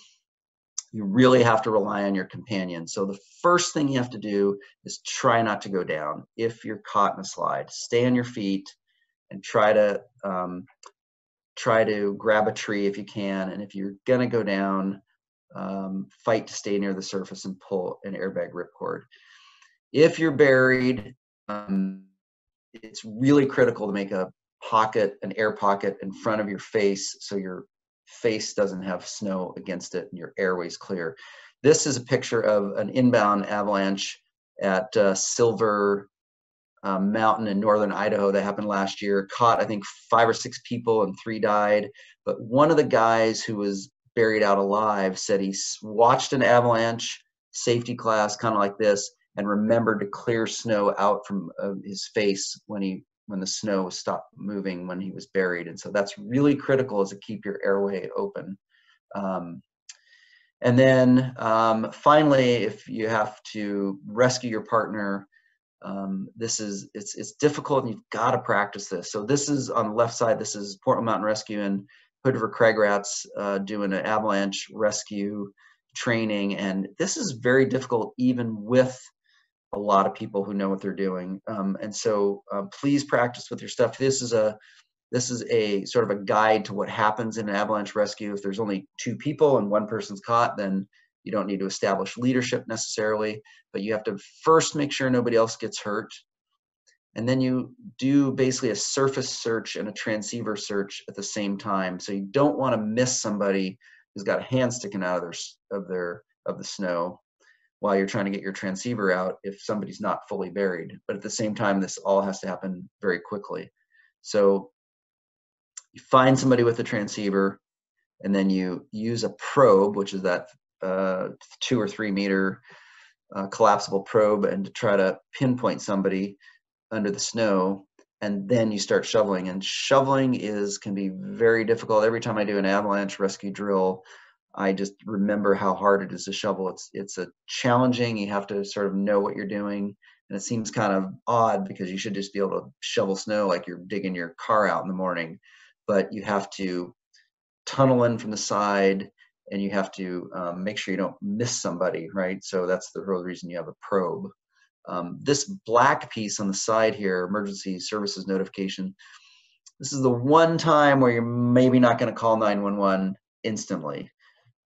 you really have to rely on your companion. So the first thing you have to do is try not to go down if you're caught in a slide. Stay on your feet and try to um, try to grab a tree if you can. And if you're gonna go down, um, fight to stay near the surface and pull an airbag ripcord. If you're buried, um, it's really critical to make a pocket, an air pocket in front of your face so your face doesn't have snow against it and your airway's clear. This is a picture of an inbound avalanche at uh, Silver um, Mountain in northern Idaho that happened last year. Caught, I think, five or six people and three died. But one of the guys who was buried out alive said he watched an avalanche safety class kind of like this and remembered to clear snow out from uh, his face when he when the snow stopped moving when he was buried. And so that's really critical is to keep your airway open. Um, and then um, finally, if you have to rescue your partner, um, this is it's it's difficult and you've got to practice this. So this is on the left side. This is Portland Mountain Rescue and Hood River Crag Rats uh, doing an avalanche rescue training, and this is very difficult even with a lot of people who know what they're doing. Um, and so uh, please practice with your stuff. This is a this is a sort of a guide to what happens in an avalanche rescue. If there's only two people and one person's caught, then you don't need to establish leadership necessarily, but you have to first make sure nobody else gets hurt. And then you do basically a surface search and a transceiver search at the same time. So you don't want to miss somebody who's got a hand sticking out of their of their of the snow while you're trying to get your transceiver out if somebody's not fully buried. But at the same time, this all has to happen very quickly. So you find somebody with a transceiver, and then you use a probe, which is that uh, two or three meter uh, collapsible probe, and to try to pinpoint somebody under the snow. And then you start shoveling, and shoveling is can be very difficult. Every time I do an avalanche rescue drill, I just remember how hard it is to shovel. It's it's a challenging. You have to sort of know what you're doing, and it seems kind of odd because you should just be able to shovel snow like you're digging your car out in the morning, but you have to tunnel in from the side, and you have to um, make sure you don't miss somebody, right? So that's the real reason you have a probe. Um, this black piece on the side here, emergency services notification. This is the one time where you're maybe not going to call 911 instantly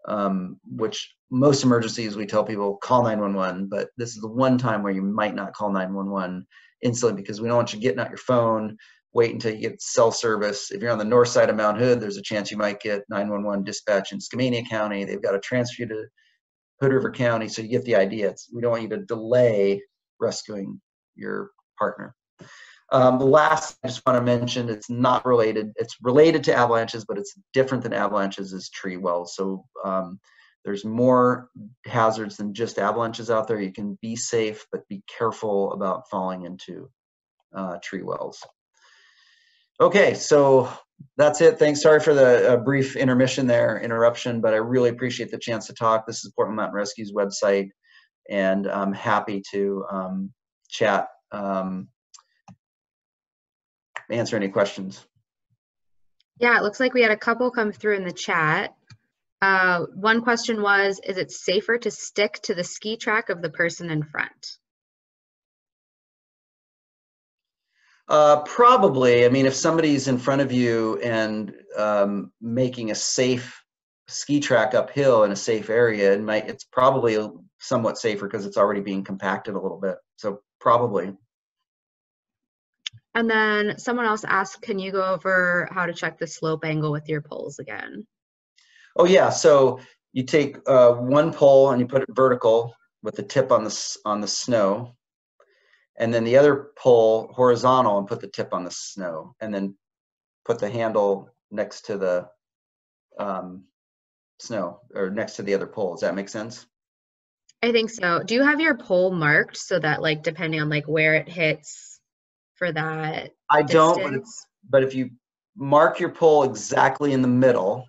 um, which most emergencies we tell people call 911, but this is the one time where you might not call 911 instantly because we don't want you getting out your phone, wait until you get cell service. If you're on the north side of Mount Hood, there's a chance you might get 911 dispatch in Skamania County. They've got to transfer you to Hood River County, so you get the idea. It's, we don't want you to delay rescuing your partner. Um, the last I just want to mention, it's not related. It's related to avalanches, but it's different than avalanches is tree wells. So um, there's more hazards than just avalanches out there. You can be safe, but be careful about falling into uh, tree wells. Okay, so that's it. Thanks. Sorry for the uh, brief intermission there, interruption, but I really appreciate the chance to talk. This is Portland Mountain Rescue's website, and I'm happy to um, chat um, answer any questions. Yeah, it looks like we had a couple come through in the chat. Uh, one question was, is it safer to stick to the ski track of the person in front? Uh, probably. I mean, if somebody's in front of you and um, making a safe ski track uphill in a safe area, it might, it's probably somewhat safer because it's already being compacted a little bit. So probably. And then someone else asked, can you go over how to check the slope angle with your poles again? Oh yeah. So you take uh, one pole and you put it vertical with the tip on the on the snow, and then the other pole horizontal and put the tip on the snow and then put the handle next to the um, snow or next to the other pole. Does that make sense? I think so. Do you have your pole marked so that like depending on like where it hits for that I don't, but if, but if you mark your pole exactly in the middle,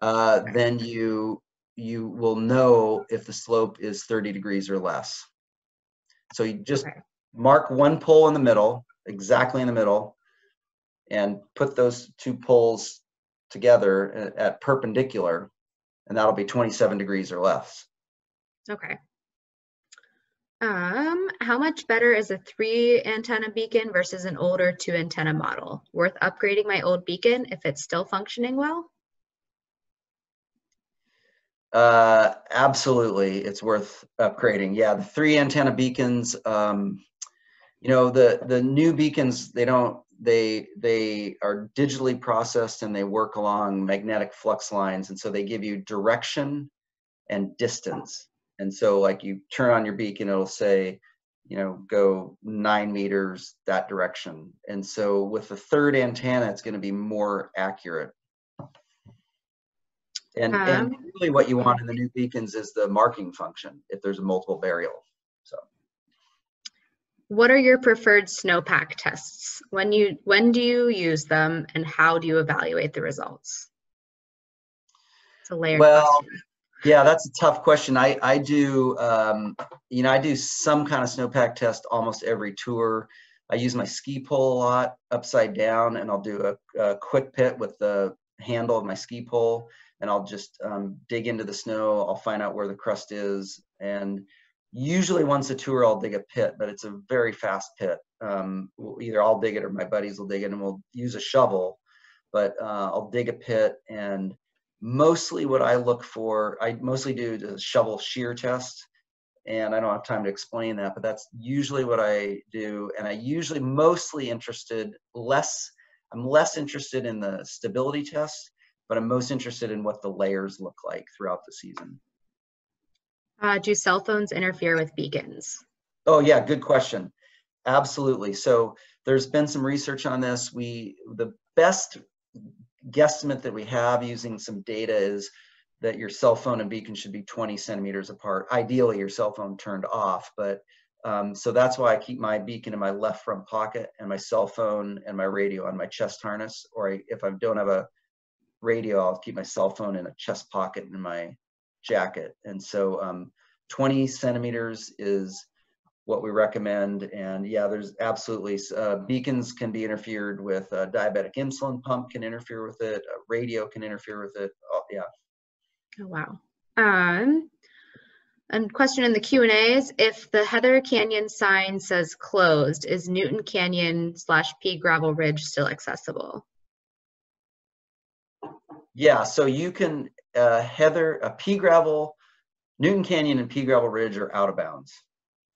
uh, Okay. then you you will know if the slope is 30 degrees or less. So you just Okay. mark one pole in the middle, exactly in the middle, and put those two poles together at perpendicular, and that'll be 27 degrees or less. Okay. Um, how much better is a three antenna beacon versus an older two antenna model? Worth upgrading my old beacon if it's still functioning well? Uh, absolutely, it's worth upgrading. Yeah, the three antenna beacons. Um, you know, the the new beacons they don't they they are digitally processed and they work along magnetic flux lines, and so they give you direction and distance. And so, like you turn on your beacon, it'll say, you know, go nine meters that direction. And so, with the third antenna, it's going to be more accurate. And, and Um, really what you want in the new beacons is the marking function if there's a multiple burial. So What are your preferred snowpack tests? When you when do you use them and how do you evaluate the results? It's a layered Well, question. Yeah, that's a tough question. I, I do, um, you know, I do some kind of snowpack test almost every tour. I use my ski pole a lot upside down and I'll do a, a quick pit with the handle of my ski pole and I'll just um, dig into the snow. I'll find out where the crust is. And usually once a tour, I'll dig a pit, but it's a very fast pit. Um, either I'll dig it or my buddies will dig it and we'll use a shovel, but uh, I'll dig a pit and mostly what I look for, I mostly do the shovel shear test. And I don't have time to explain that, but that's usually what I do. And I usually mostly interested less, I'm less interested in the stability test, but I'm most interested in what the layers look like throughout the season. Uh, do cell phones interfere with beacons? Oh yeah, good question. Absolutely. So there's been some research on this. We the best guesstimate that we have using some data is that your cell phone and beacon should be 20 centimeters apart. Ideally, your cell phone turned off, but um, so that's why I keep my beacon in my left front pocket and my cell phone and my radio on my chest harness. Or I, if I don't have a radio, I'll keep my cell phone in a chest pocket in my jacket. And so um, 20 centimeters is what we recommend. And yeah, there's absolutely uh, beacons can be interfered with. Uh, diabetic insulin pump can interfere with it. Uh, radio can interfere with it. Oh, yeah. Oh, wow. Um, and question in the Q and A is if the Heather Canyon sign says closed, is Newton Canyon slash Pea Gravel Ridge still accessible? Yeah. So you can uh, Heather uh, Pea Gravel, Newton Canyon, and Pea Gravel Ridge are out of bounds.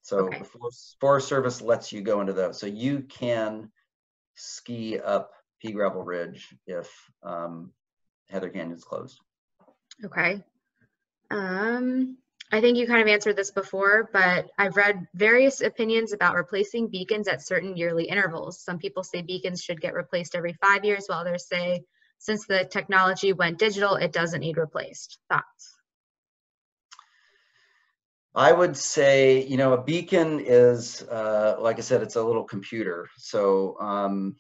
So Okay. the Forest, Forest Service lets you go into those. So you can ski up Pea Gravel Ridge if um, Heather Canyon's closed. Okay. Um, I think you kind of answered this before, but I've read various opinions about replacing beacons at certain yearly intervals. Some people say beacons should get replaced every five years, while others say since the technology went digital, it doesn't need replaced. Thoughts? I would say, you know, a beacon is, uh, like I said, it's a little computer. So um,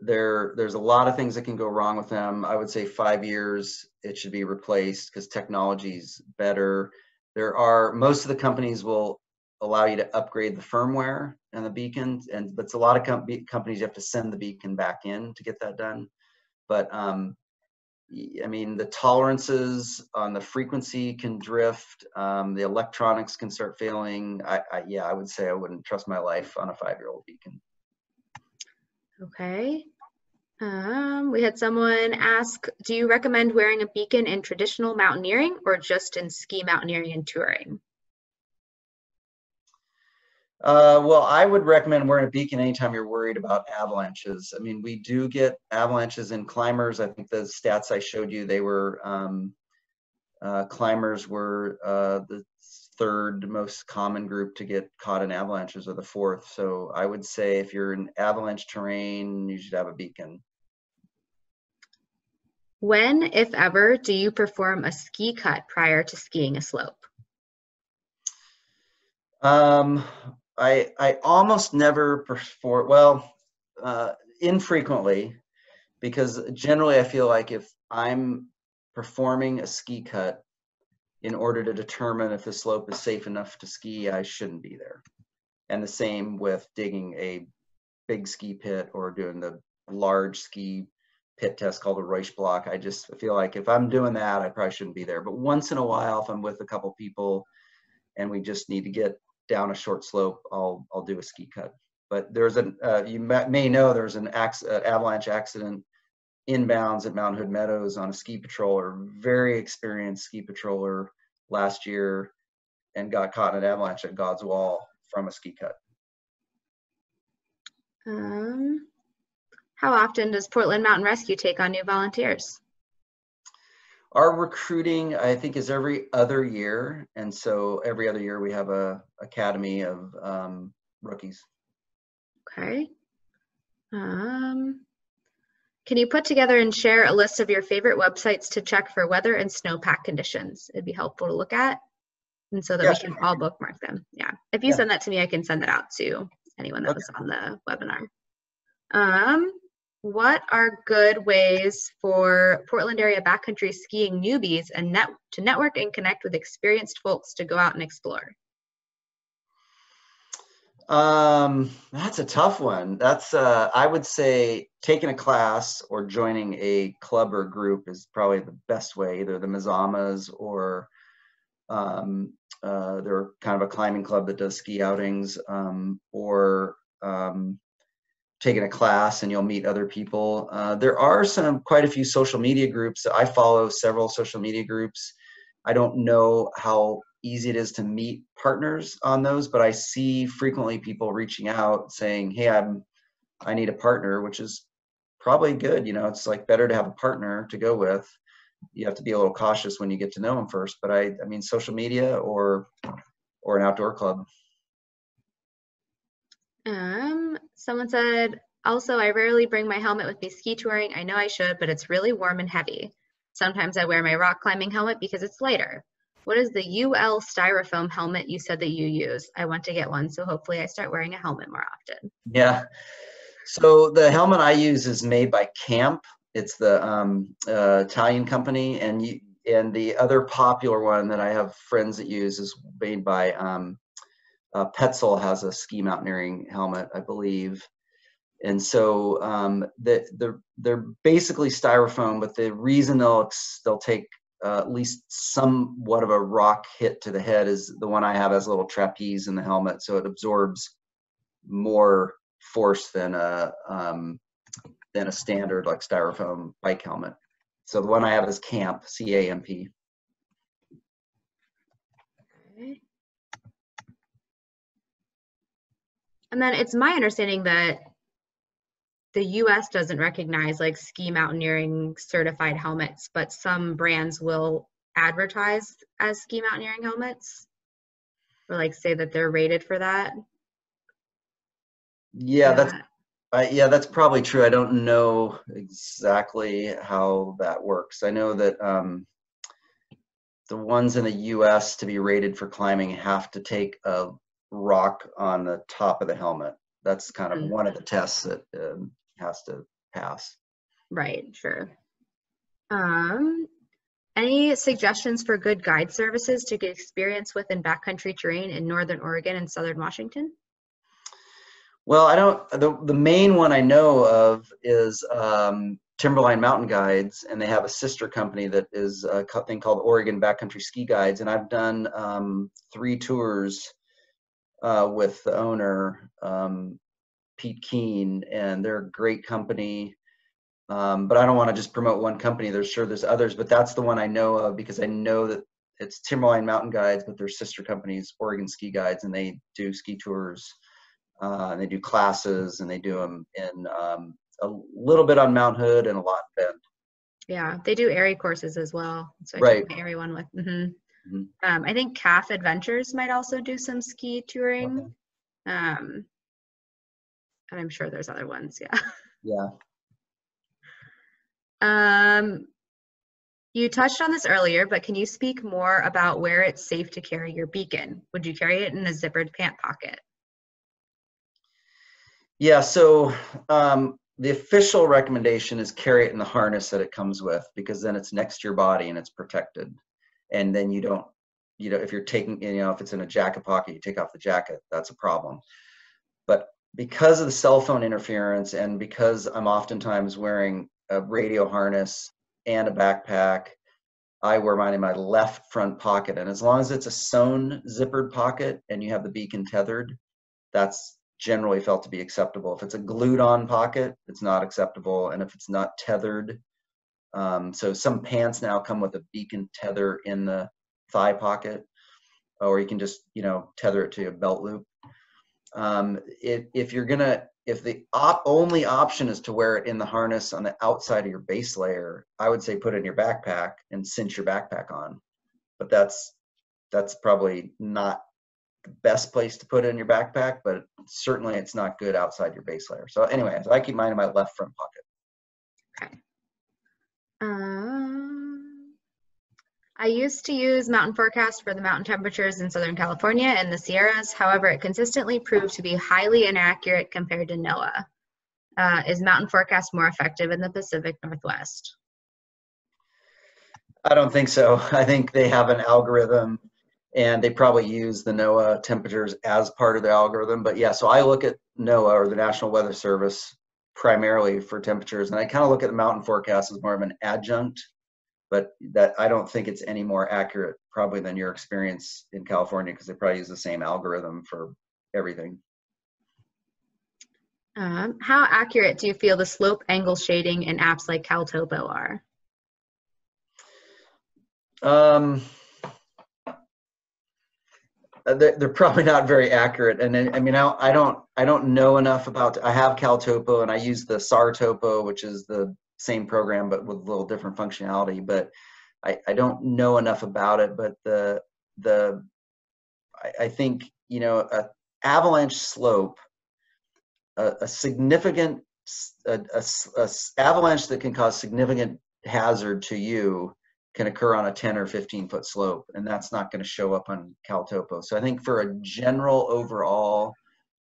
there, there's a lot of things that can go wrong with them. I would say five years, it should be replaced because technology's better. There are, most of the companies will allow you to upgrade the firmware and the beacon, and but it's a lot of com- companies you have to send the beacon back in to get that done. But um, I mean, the tolerances on the frequency can drift. Um, the electronics can start failing. I, I, yeah, I would say I wouldn't trust my life on a five-year-old beacon. Okay. Um, we had someone ask, do you recommend wearing a beacon in traditional mountaineering or just in ski mountaineering and touring? Uh, well, I would recommend wearing a beacon anytime you're worried about avalanches. I mean, we do get avalanches in climbers. I think the stats I showed you, they were um, uh, climbers were uh, the third most common group to get caught in avalanches, or the fourth. So I would say if you're in avalanche terrain, you should have a beacon. When, if ever, do you perform a ski cut prior to skiing a slope? Um, I I almost never perform well, uh, infrequently, because generally I feel like if I'm performing a ski cut in order to determine if the slope is safe enough to ski, I shouldn't be there. And the same with digging a big ski pit or doing the large ski pit test called a Rutschblock. I just feel like if I'm doing that, I probably shouldn't be there. But once in a while, if I'm with a couple people and we just need to get down a short slope, I'll I'll do a ski cut. But there's an uh, you may know there's an uh, avalanche accident inbounds at Mount Hood Meadows on a ski patroller, very experienced ski patroller last year, and got caught in an avalanche at God's Wall from a ski cut. Um, how often does Portland Mountain Rescue take on new volunteers? Our recruiting, I think, is every other year, and so every other year we have a academy of um, rookies. Okay. Um, can you put together and share a list of your favorite websites to check for weather and snowpack conditions? It'd be helpful to look at. And so that Yeah. we can all bookmark them. Yeah. If you Yeah. send that to me, I can send that out to anyone that Okay. was on the webinar. Um, what are good ways for Portland area backcountry skiing newbies and net to network and connect with experienced folks to go out and explore? Um, that's a tough one. That's uh, I would say taking a class or joining a club or group is probably the best way. Either the Mazamas or um, uh, they're kind of a climbing club that does ski outings, um, or um, taking a class and you'll meet other people. Uh, there are some quite a few social media groups. I follow several social media groups. I don't know how easy it is to meet partners on those, but I see frequently people reaching out saying, "Hey, I'm I need a partner," which is probably good. You know, it's like better to have a partner to go with. You have to be a little cautious when you get to know them first, but I I mean social media or or an outdoor club. Um, someone said, also, I rarely bring my helmet with me ski touring. I know I should, but it's really warm and heavy. Sometimes I wear my rock climbing helmet because it's lighter. What is the UL styrofoam helmet you said that you use? I want to get one, so hopefully I start wearing a helmet more often. Yeah. So the helmet I use is made by Camp. It's the um, uh, Italian company, and you, and the other popular one that I have friends that use is made by um, uh, Petzl has a ski mountaineering helmet, I believe. And so um, the, the, they're basically styrofoam, but the reason they'll they'll take uh, at least somewhat of a rock hit to the head is the one I have has a little trapeze in the helmet, so it absorbs more force than a um, than a standard like styrofoam bike helmet. So the one I have is Camp C A M P. And then it's my understanding that the US doesn't recognize like ski mountaineering certified helmets, but some brands will advertise as ski mountaineering helmets or like say that they're rated for that. Yeah, that's Uh, I, yeah, that's probably true. I don't know exactly how that works. I know that um, the ones in the U.S. to be rated for climbing have to take a rock on the top of the helmet. That's kind of Mm. one of the tests that um, has to pass. Right, sure. Um, any suggestions for good guide services to get experience with in backcountry terrain in northern Oregon and southern Washington? Well, I don't. The the main one I know of is um, Timberline Mountain Guides, and they have a sister company that is a thing called Oregon Backcountry Ski Guides, and I've done um, three tours uh, with the owner, um, Pete Keen, and they're a great company. Um, but I don't want to just promote one company. There's sure there's others, but that's the one I know of because I know that it's Timberline Mountain Guides, but their sister companies, Oregon Ski Guides, and they do ski tours. Uh, and they do classes, and they do them in um, a little bit on Mount Hood and a lot in Bend. Yeah, they do AIARE courses as well. So I right. AIARE one with. Mm-hmm. Mm-hmm. Um, I think Calf Adventures might also do some ski touring. Okay. Um, and I'm sure there's other ones. Yeah. Yeah. Um, you touched on this earlier, but can you speak more about where it's safe to carry your beacon? Would you carry it in a zippered pant pocket? Yeah, so um, the official recommendation is carry it in the harness that it comes with because then it's next to your body and it's protected. And then you don't, you know, if you're taking, you know, if it's in a jacket pocket, you take off the jacket, that's a problem. But because of the cell phone interference and because I'm oftentimes wearing a radio harness and a backpack, I wear mine in my left front pocket. And as long as it's a sewn zippered pocket and you have the beacon tethered, that's generally felt to be acceptable. If it's a glued on pocket, it's not acceptable. And if it's not tethered, um, so some pants now come with a beacon tether in the thigh pocket, or you can just, you know, tether it to a belt loop. Um, if, if you're gonna, if the op only option is to wear it in the harness on the outside of your base layer, I would say put it in your backpack and cinch your backpack on. But that's that's probably not the best place to put it in your backpack, but certainly it's not good outside your base layer. So anyway, so I keep mine in my left front pocket. Um, I used to use Mountain Forecast for the mountain temperatures in Southern California and the Sierras. However, it consistently proved to be highly inaccurate compared to NOAA. Uh, is Mountain Forecast more effective in the Pacific Northwest? I don't think so. I think they have an algorithm and they probably use the NOAA temperatures as part of the algorithm. But yeah, so I look at NOAA or the National Weather Service primarily for temperatures, and I kind of look at the mountain forecast as more of an adjunct. But that I don't think it's any more accurate probably than your experience in California because they probably use the same algorithm for everything. Um, how accurate do you feel the slope angle shading in apps like Caltopo are? Um, Uh, they're, they're probably not very accurate. And I mean, I, I don't I don't know enough about. I have CalTopo and I use the SARTopo, which is the same program but with a little different functionality. But I, I don't know enough about it. But the the I, I think you know a avalanche slope, a, a significant a, a, a avalanche that can cause significant hazard to you can occur on a 10 or 15 foot slope, and that's not going to show up on CalTopo. So I think for a general overall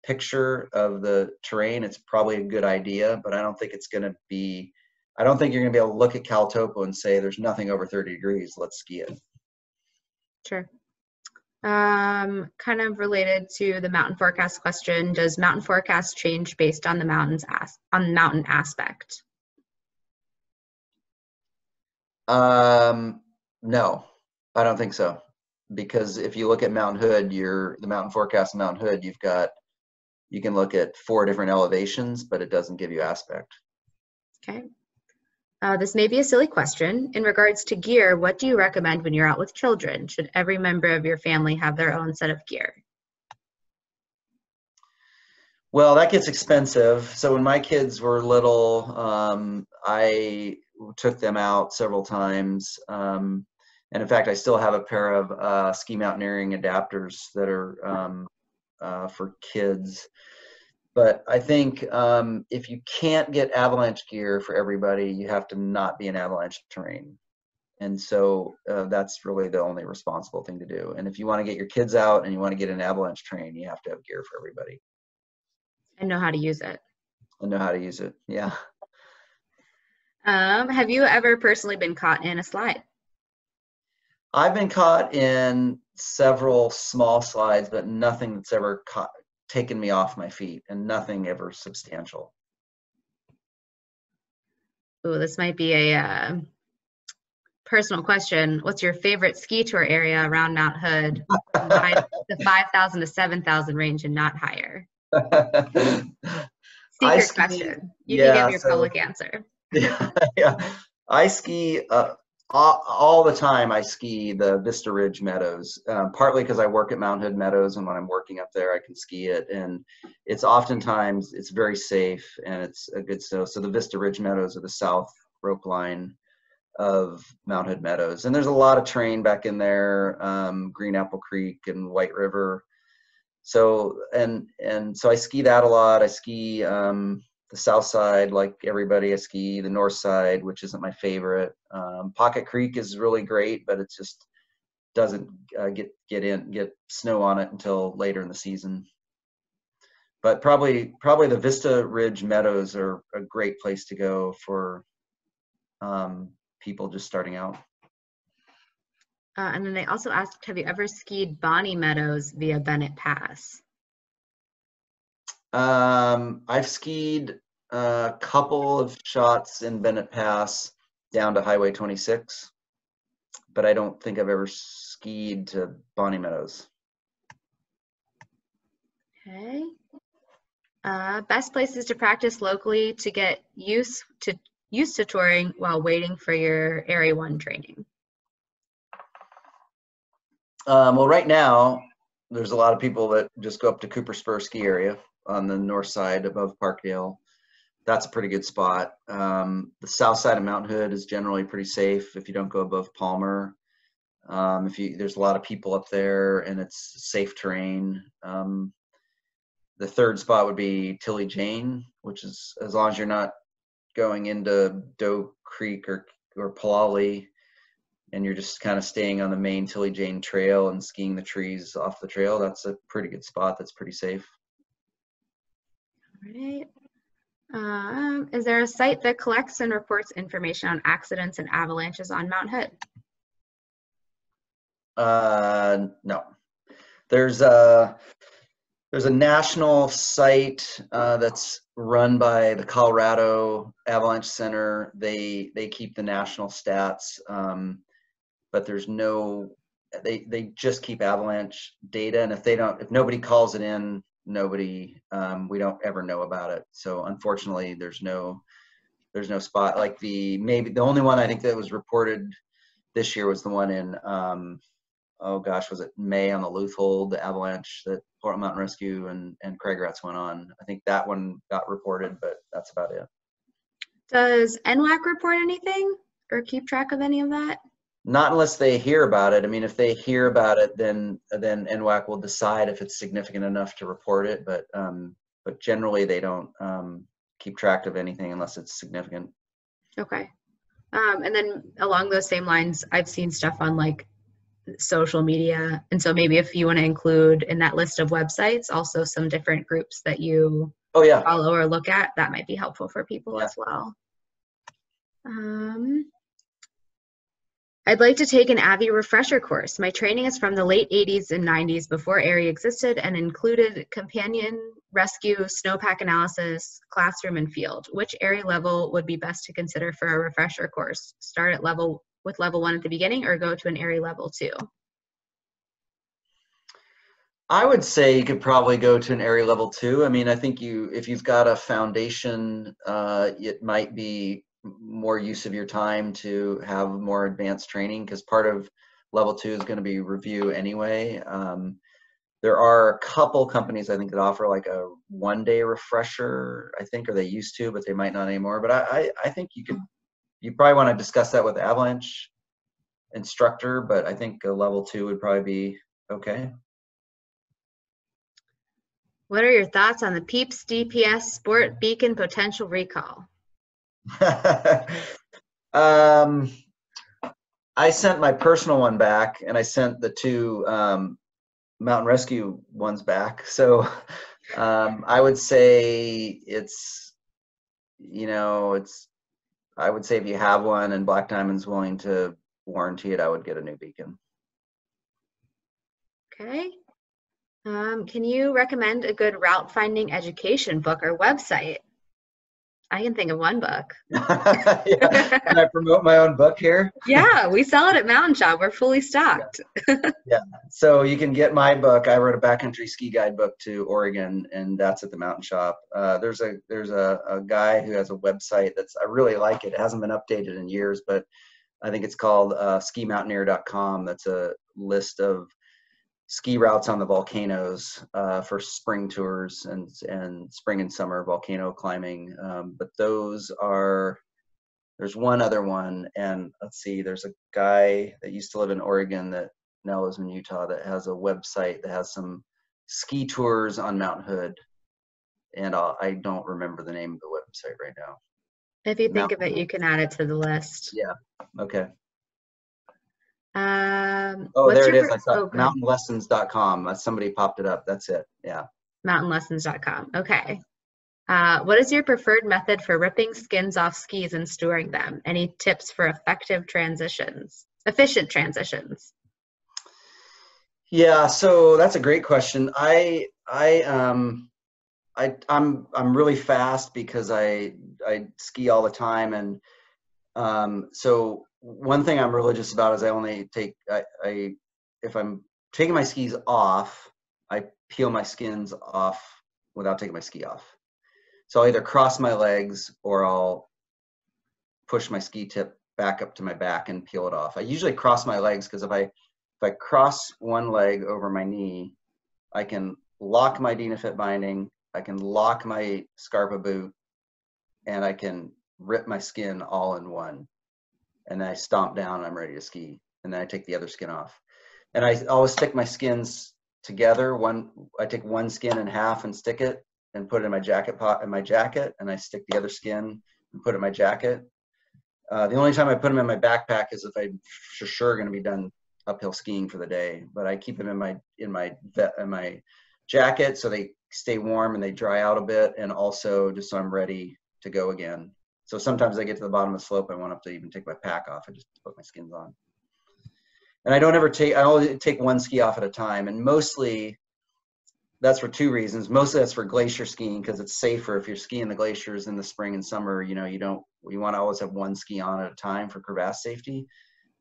picture of the terrain, it's probably a good idea, but I don't think it's going to be, I don't think you're going to be able to look at CalTopo and say there's nothing over 30 degrees, let's ski it. Sure. Um, kind of related to the mountain forecast question, does mountain forecast change based on the mountain's on mountain aspect? Um, no, I don't think so. Because if you look at Mount Hood, you're the mountain forecast of Mount Hood, you've got you can look at four different elevations, but it doesn't give you aspect. Okay. Uh, this may be a silly question. In regards to gear, what do you recommend when you're out with children? Should every member of your family have their own set of gear? Well, that gets expensive. So when my kids were little, um, I took them out several times. Um, and in fact, I still have a pair of uh, ski mountaineering adapters that are um, uh, for kids. But I think um, if you can't get avalanche gear for everybody, you have to not be in avalanche terrain. And so uh, that's really the only responsible thing to do. And if you want to get your kids out and you want to get an avalanche terrain, you have to have gear for everybody. And know how to use it. And know how to use it. Yeah. Um, have you ever personally been caught in a slide? I've been caught in several small slides, but nothing that's ever caught, taken me off my feet and nothing ever substantial. Ooh, this might be a uh, personal question. What's your favorite ski tour area around Mount Hood? the 5,000 to 7,000 range and not higher. Secret ski- question. You yeah, can give your so- public answer. Yeah, yeah. I ski uh, all, all the time. I ski the Vista Ridge Meadows, um, partly because I work at Mount Hood Meadows, and when I'm working up there, I can ski it. And it's oftentimes it's very safe and it's a good snow. So the Vista Ridge Meadows are the south rope line of Mount Hood Meadows, and there's a lot of terrain back in there, um, Green Apple Creek and White River. So and and so I ski that a lot. I ski um, the south side like everybody i ski the north side which isn't my favorite. Um, pocket creek is really great but it just doesn't uh, get get in get snow on it until later in the season. But probably probably the vista ridge meadows are a great place to go for um, people just starting out. Uh, and then they also asked, have you ever skied Bonney Meadows via Bennett Pass? Um, I've skied a couple of shots in Bennett Pass down to Highway 26, but I don't think I've ever skied to Bonney Meadows. Okay. Uh, best places to practice locally to get used to used to touring while waiting for your AIARE One training. Um, well, right now, there's a lot of people that just go up to Cooper Spur ski area on the north side above Parkdale. That's a pretty good spot. Um, the south side of Mount Hood is generally pretty safe if you don't go above Palmer. Um, if you there's a lot of people up there and it's safe terrain. Um, the third spot would be Tilly Jane, which is as long as you're not going into Doe Creek or or Polallie, and you're just kind of staying on the main Tilly Jane trail and skiing the trees off the trail. That's a pretty good spot. That's pretty safe. Right. Um, is there a site that collects and reports information on accidents and avalanches on Mount Hood? Uh, no. There's a there's a national site uh, that's run by the Colorado Avalanche Center. They they keep the national stats, um, but there's no they they just keep avalanche data, and if they don't if nobody calls it in, nobody um, we don't ever know about it. So unfortunately, there's no there's no spot like the maybe the only one I think that was reported this year was the one in um, oh gosh, was it May on the Leuthold, the avalanche that Portland Mountain Rescue and, and Crag Rats went on. I think that one got reported, but that's about it. Does NWAC report anything or keep track of any of that? Not unless they hear about it. I mean, if they hear about it, then then NWAC will decide if it's significant enough to report it. But um, but generally, they don't um, keep track of anything unless it's significant. Okay. Um, and then along those same lines, I've seen stuff on like social media. And so maybe if you want to include in that list of websites also some different groups that you Oh yeah, follow or look at, that might be helpful for people Yeah. as well. Um, I'd like to take an Avi refresher course. My training is from the late 80s and 90s before AIARE existed and included companion, rescue, snowpack analysis, classroom, and field. Which AIARE level would be best to consider for a refresher course? Start at level with level one at the beginning or go to an AIARE level two? I would say you could probably go to an AIARE level two. I mean, I think you if you've got a foundation, uh, it might be more use of your time to have more advanced training because part of level two is going to be review anyway. Um, there are a couple companies I think that offer like a one day refresher, I think, or they used to, but they might not anymore. But I, I, I think you could, you probably want to discuss that with Avalanche instructor, but I think a level two would probably be okay. What are your thoughts on the Pieps DPS Sport Beacon potential recall? um, I sent my personal one back, and I sent the two um, mountain rescue ones back. So um, I would say it's, you know, it's. I would say if you have one and Black Diamond's willing to warranty it, I would get a new beacon. Okay. Um, can you recommend a good route finding education book or website? I can think of one book. yeah. Can I promote my own book here? yeah, we sell it at Mountain Shop. We're fully stocked. yeah. So you can get my book. I wrote a backcountry ski guide book to Oregon, and that's at the Mountain Shop. Uh, there's a there's a, a guy who has a website that's I really like it. It hasn't been updated in years, but I think it's called uh, skimountaineer.com. That's a list of ski routes on the volcanoes uh, for spring tours and and spring and summer volcano climbing. Um, but those are there's one other one, and let's see, there's a guy that used to live in Oregon that now lives in Utah that has a website that has some ski tours on Mount Hood, and I'll, I do not remember the name of the website right now. If you think Mount of it, you can add it to the list. Yeah. Okay. Um, oh, there it is. I saw oh, mountainlessons.com. Somebody popped it up. That's it. Yeah. Mountainlessons.com. Okay. Uh, what is your preferred method for ripping skins off skis and storing them? Any tips for effective transitions, efficient transitions? Yeah, so that's a great question. I I um I I'm I'm really fast because I I ski all the time and um so one thing I'm religious about is I only take I, I if I'm taking my skis off, I peel my skins off without taking my ski off. So I'll either cross my legs or I'll push my ski tip back up to my back and peel it off. I usually cross my legs because if I if I cross one leg over my knee, I can lock my Dynafit binding, I can lock my Scarpa boot, and I can rip my skin all in one and then I stomp down I'm ready to ski. And then I take the other skin off. And I always stick my skins together. One, I take one skin in half and stick it and put it in my jacket pot in my jacket. And I stick the other skin and put it in my jacket. Uh, the only time I put them in my backpack is if I'm for sure going to be done uphill skiing for the day. But I keep them in my in my in my jacket so they stay warm and they dry out a bit, and also just so I'm ready to go again. So sometimes I get to the bottom of the slope, I want to even take my pack off. I just put my skins on. And I don't ever take, I only take one ski off at a time. And mostly that's for two reasons. Mostly that's for glacier skiing because it's safer if you're skiing the glaciers in the spring and summer. You know, you don't, you want to always have one ski on at a time for crevasse safety.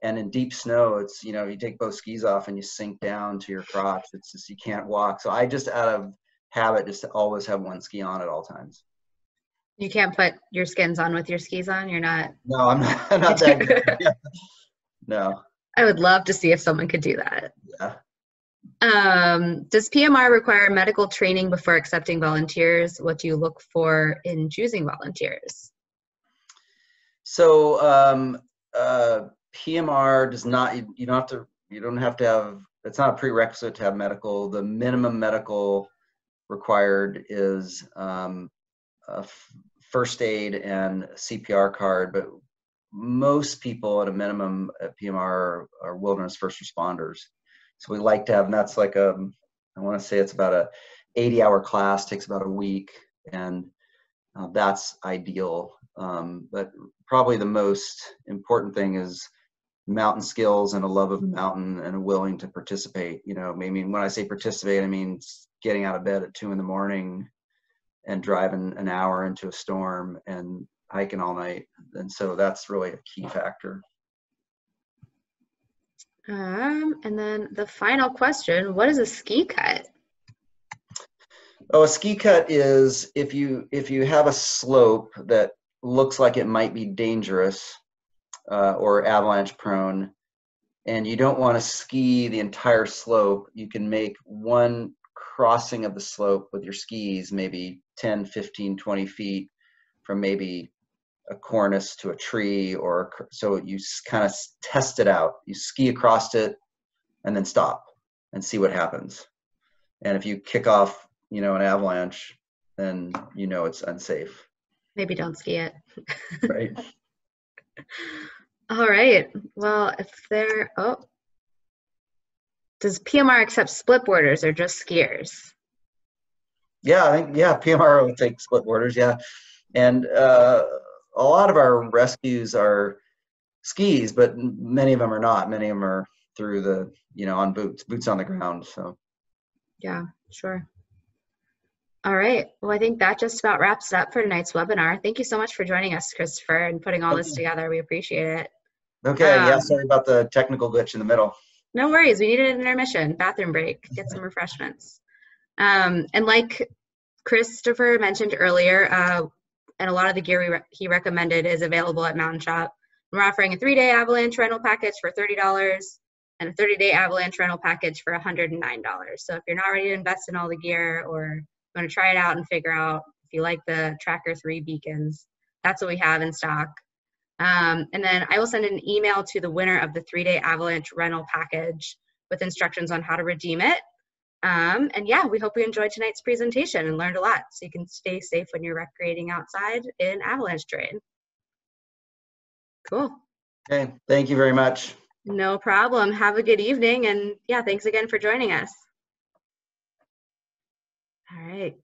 And in deep snow, it's, you know, you take both skis off and you sink down to your crotch. It's just, you can't walk. So I just out of habit just to always have one ski on at all times. You can't put your skins on with your skis on. You're not. No, I'm not, I'm not that good. no. I would love to see if someone could do that. Yeah. Um, does PMR require medical training before accepting volunteers? What do you look for in choosing volunteers? So um, uh, PMR does not. You, you don't have to. You don't have to have. It's not a prerequisite to have medical. The minimum medical required is um, a first aid and CPR card, but most people at a minimum at PMR are, are wilderness first responders. So we like to have, and that's like a, I want to say it's about a 80 hour class, takes about a week, and uh, that's ideal. Um, but probably the most important thing is mountain skills and a love of the mountain and a willing to participate. You know, I mean, when I say participate, I mean getting out of bed at two in the morning and driving an hour into a storm and hiking all night. And so that's really a key factor. Um, and then the final question, what is a ski cut? Oh, a ski cut is if you if you have a slope that looks like it might be dangerous uh, or avalanche prone, and you don't want to ski the entire slope, you can make one crossing of the slope with your skis, maybe 10, 15, 20 feet from maybe a cornice to a tree or so you kind of test it out. You ski across it and then stop and see what happens. And if you kick off, you know, an avalanche, then you know it's unsafe. Maybe don't ski it. right. All right. Well, if there, oh, does PMR accept split boarders or just skiers? Yeah, I think yeah, PMR will take split boarders. Yeah, and uh, a lot of our rescues are skis, but many of them are not. Many of them are through the you know on boots, boots on the ground. So. Yeah, sure. All right. Well, I think that just about wraps it up for tonight's webinar. Thank you so much for joining us, Christopher, and putting all this together. We appreciate it. Okay, yeah, Um, sorry about the technical glitch in the middle. No worries. We needed an intermission, bathroom break, get some refreshments. Um, and like Christopher mentioned earlier, uh, and a lot of the gear re- he recommended is available at Mountain Shop. We're offering a three-day avalanche rental package for $30 and a 30-day avalanche rental package for $109. So if you're not ready to invest in all the gear or want to try it out and figure out if you like the Tracker 3 beacons, that's what we have in stock. Um, and then I will send an email to the winner of the three-day avalanche rental package with instructions on how to redeem it. Um, and yeah, we hope you enjoyed tonight's presentation and learned a lot so you can stay safe when you're recreating outside in avalanche terrain. Cool. Okay, thank you very much. No problem. Have a good evening. And yeah, thanks again for joining us. All right.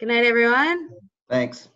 Good night, everyone. Thanks.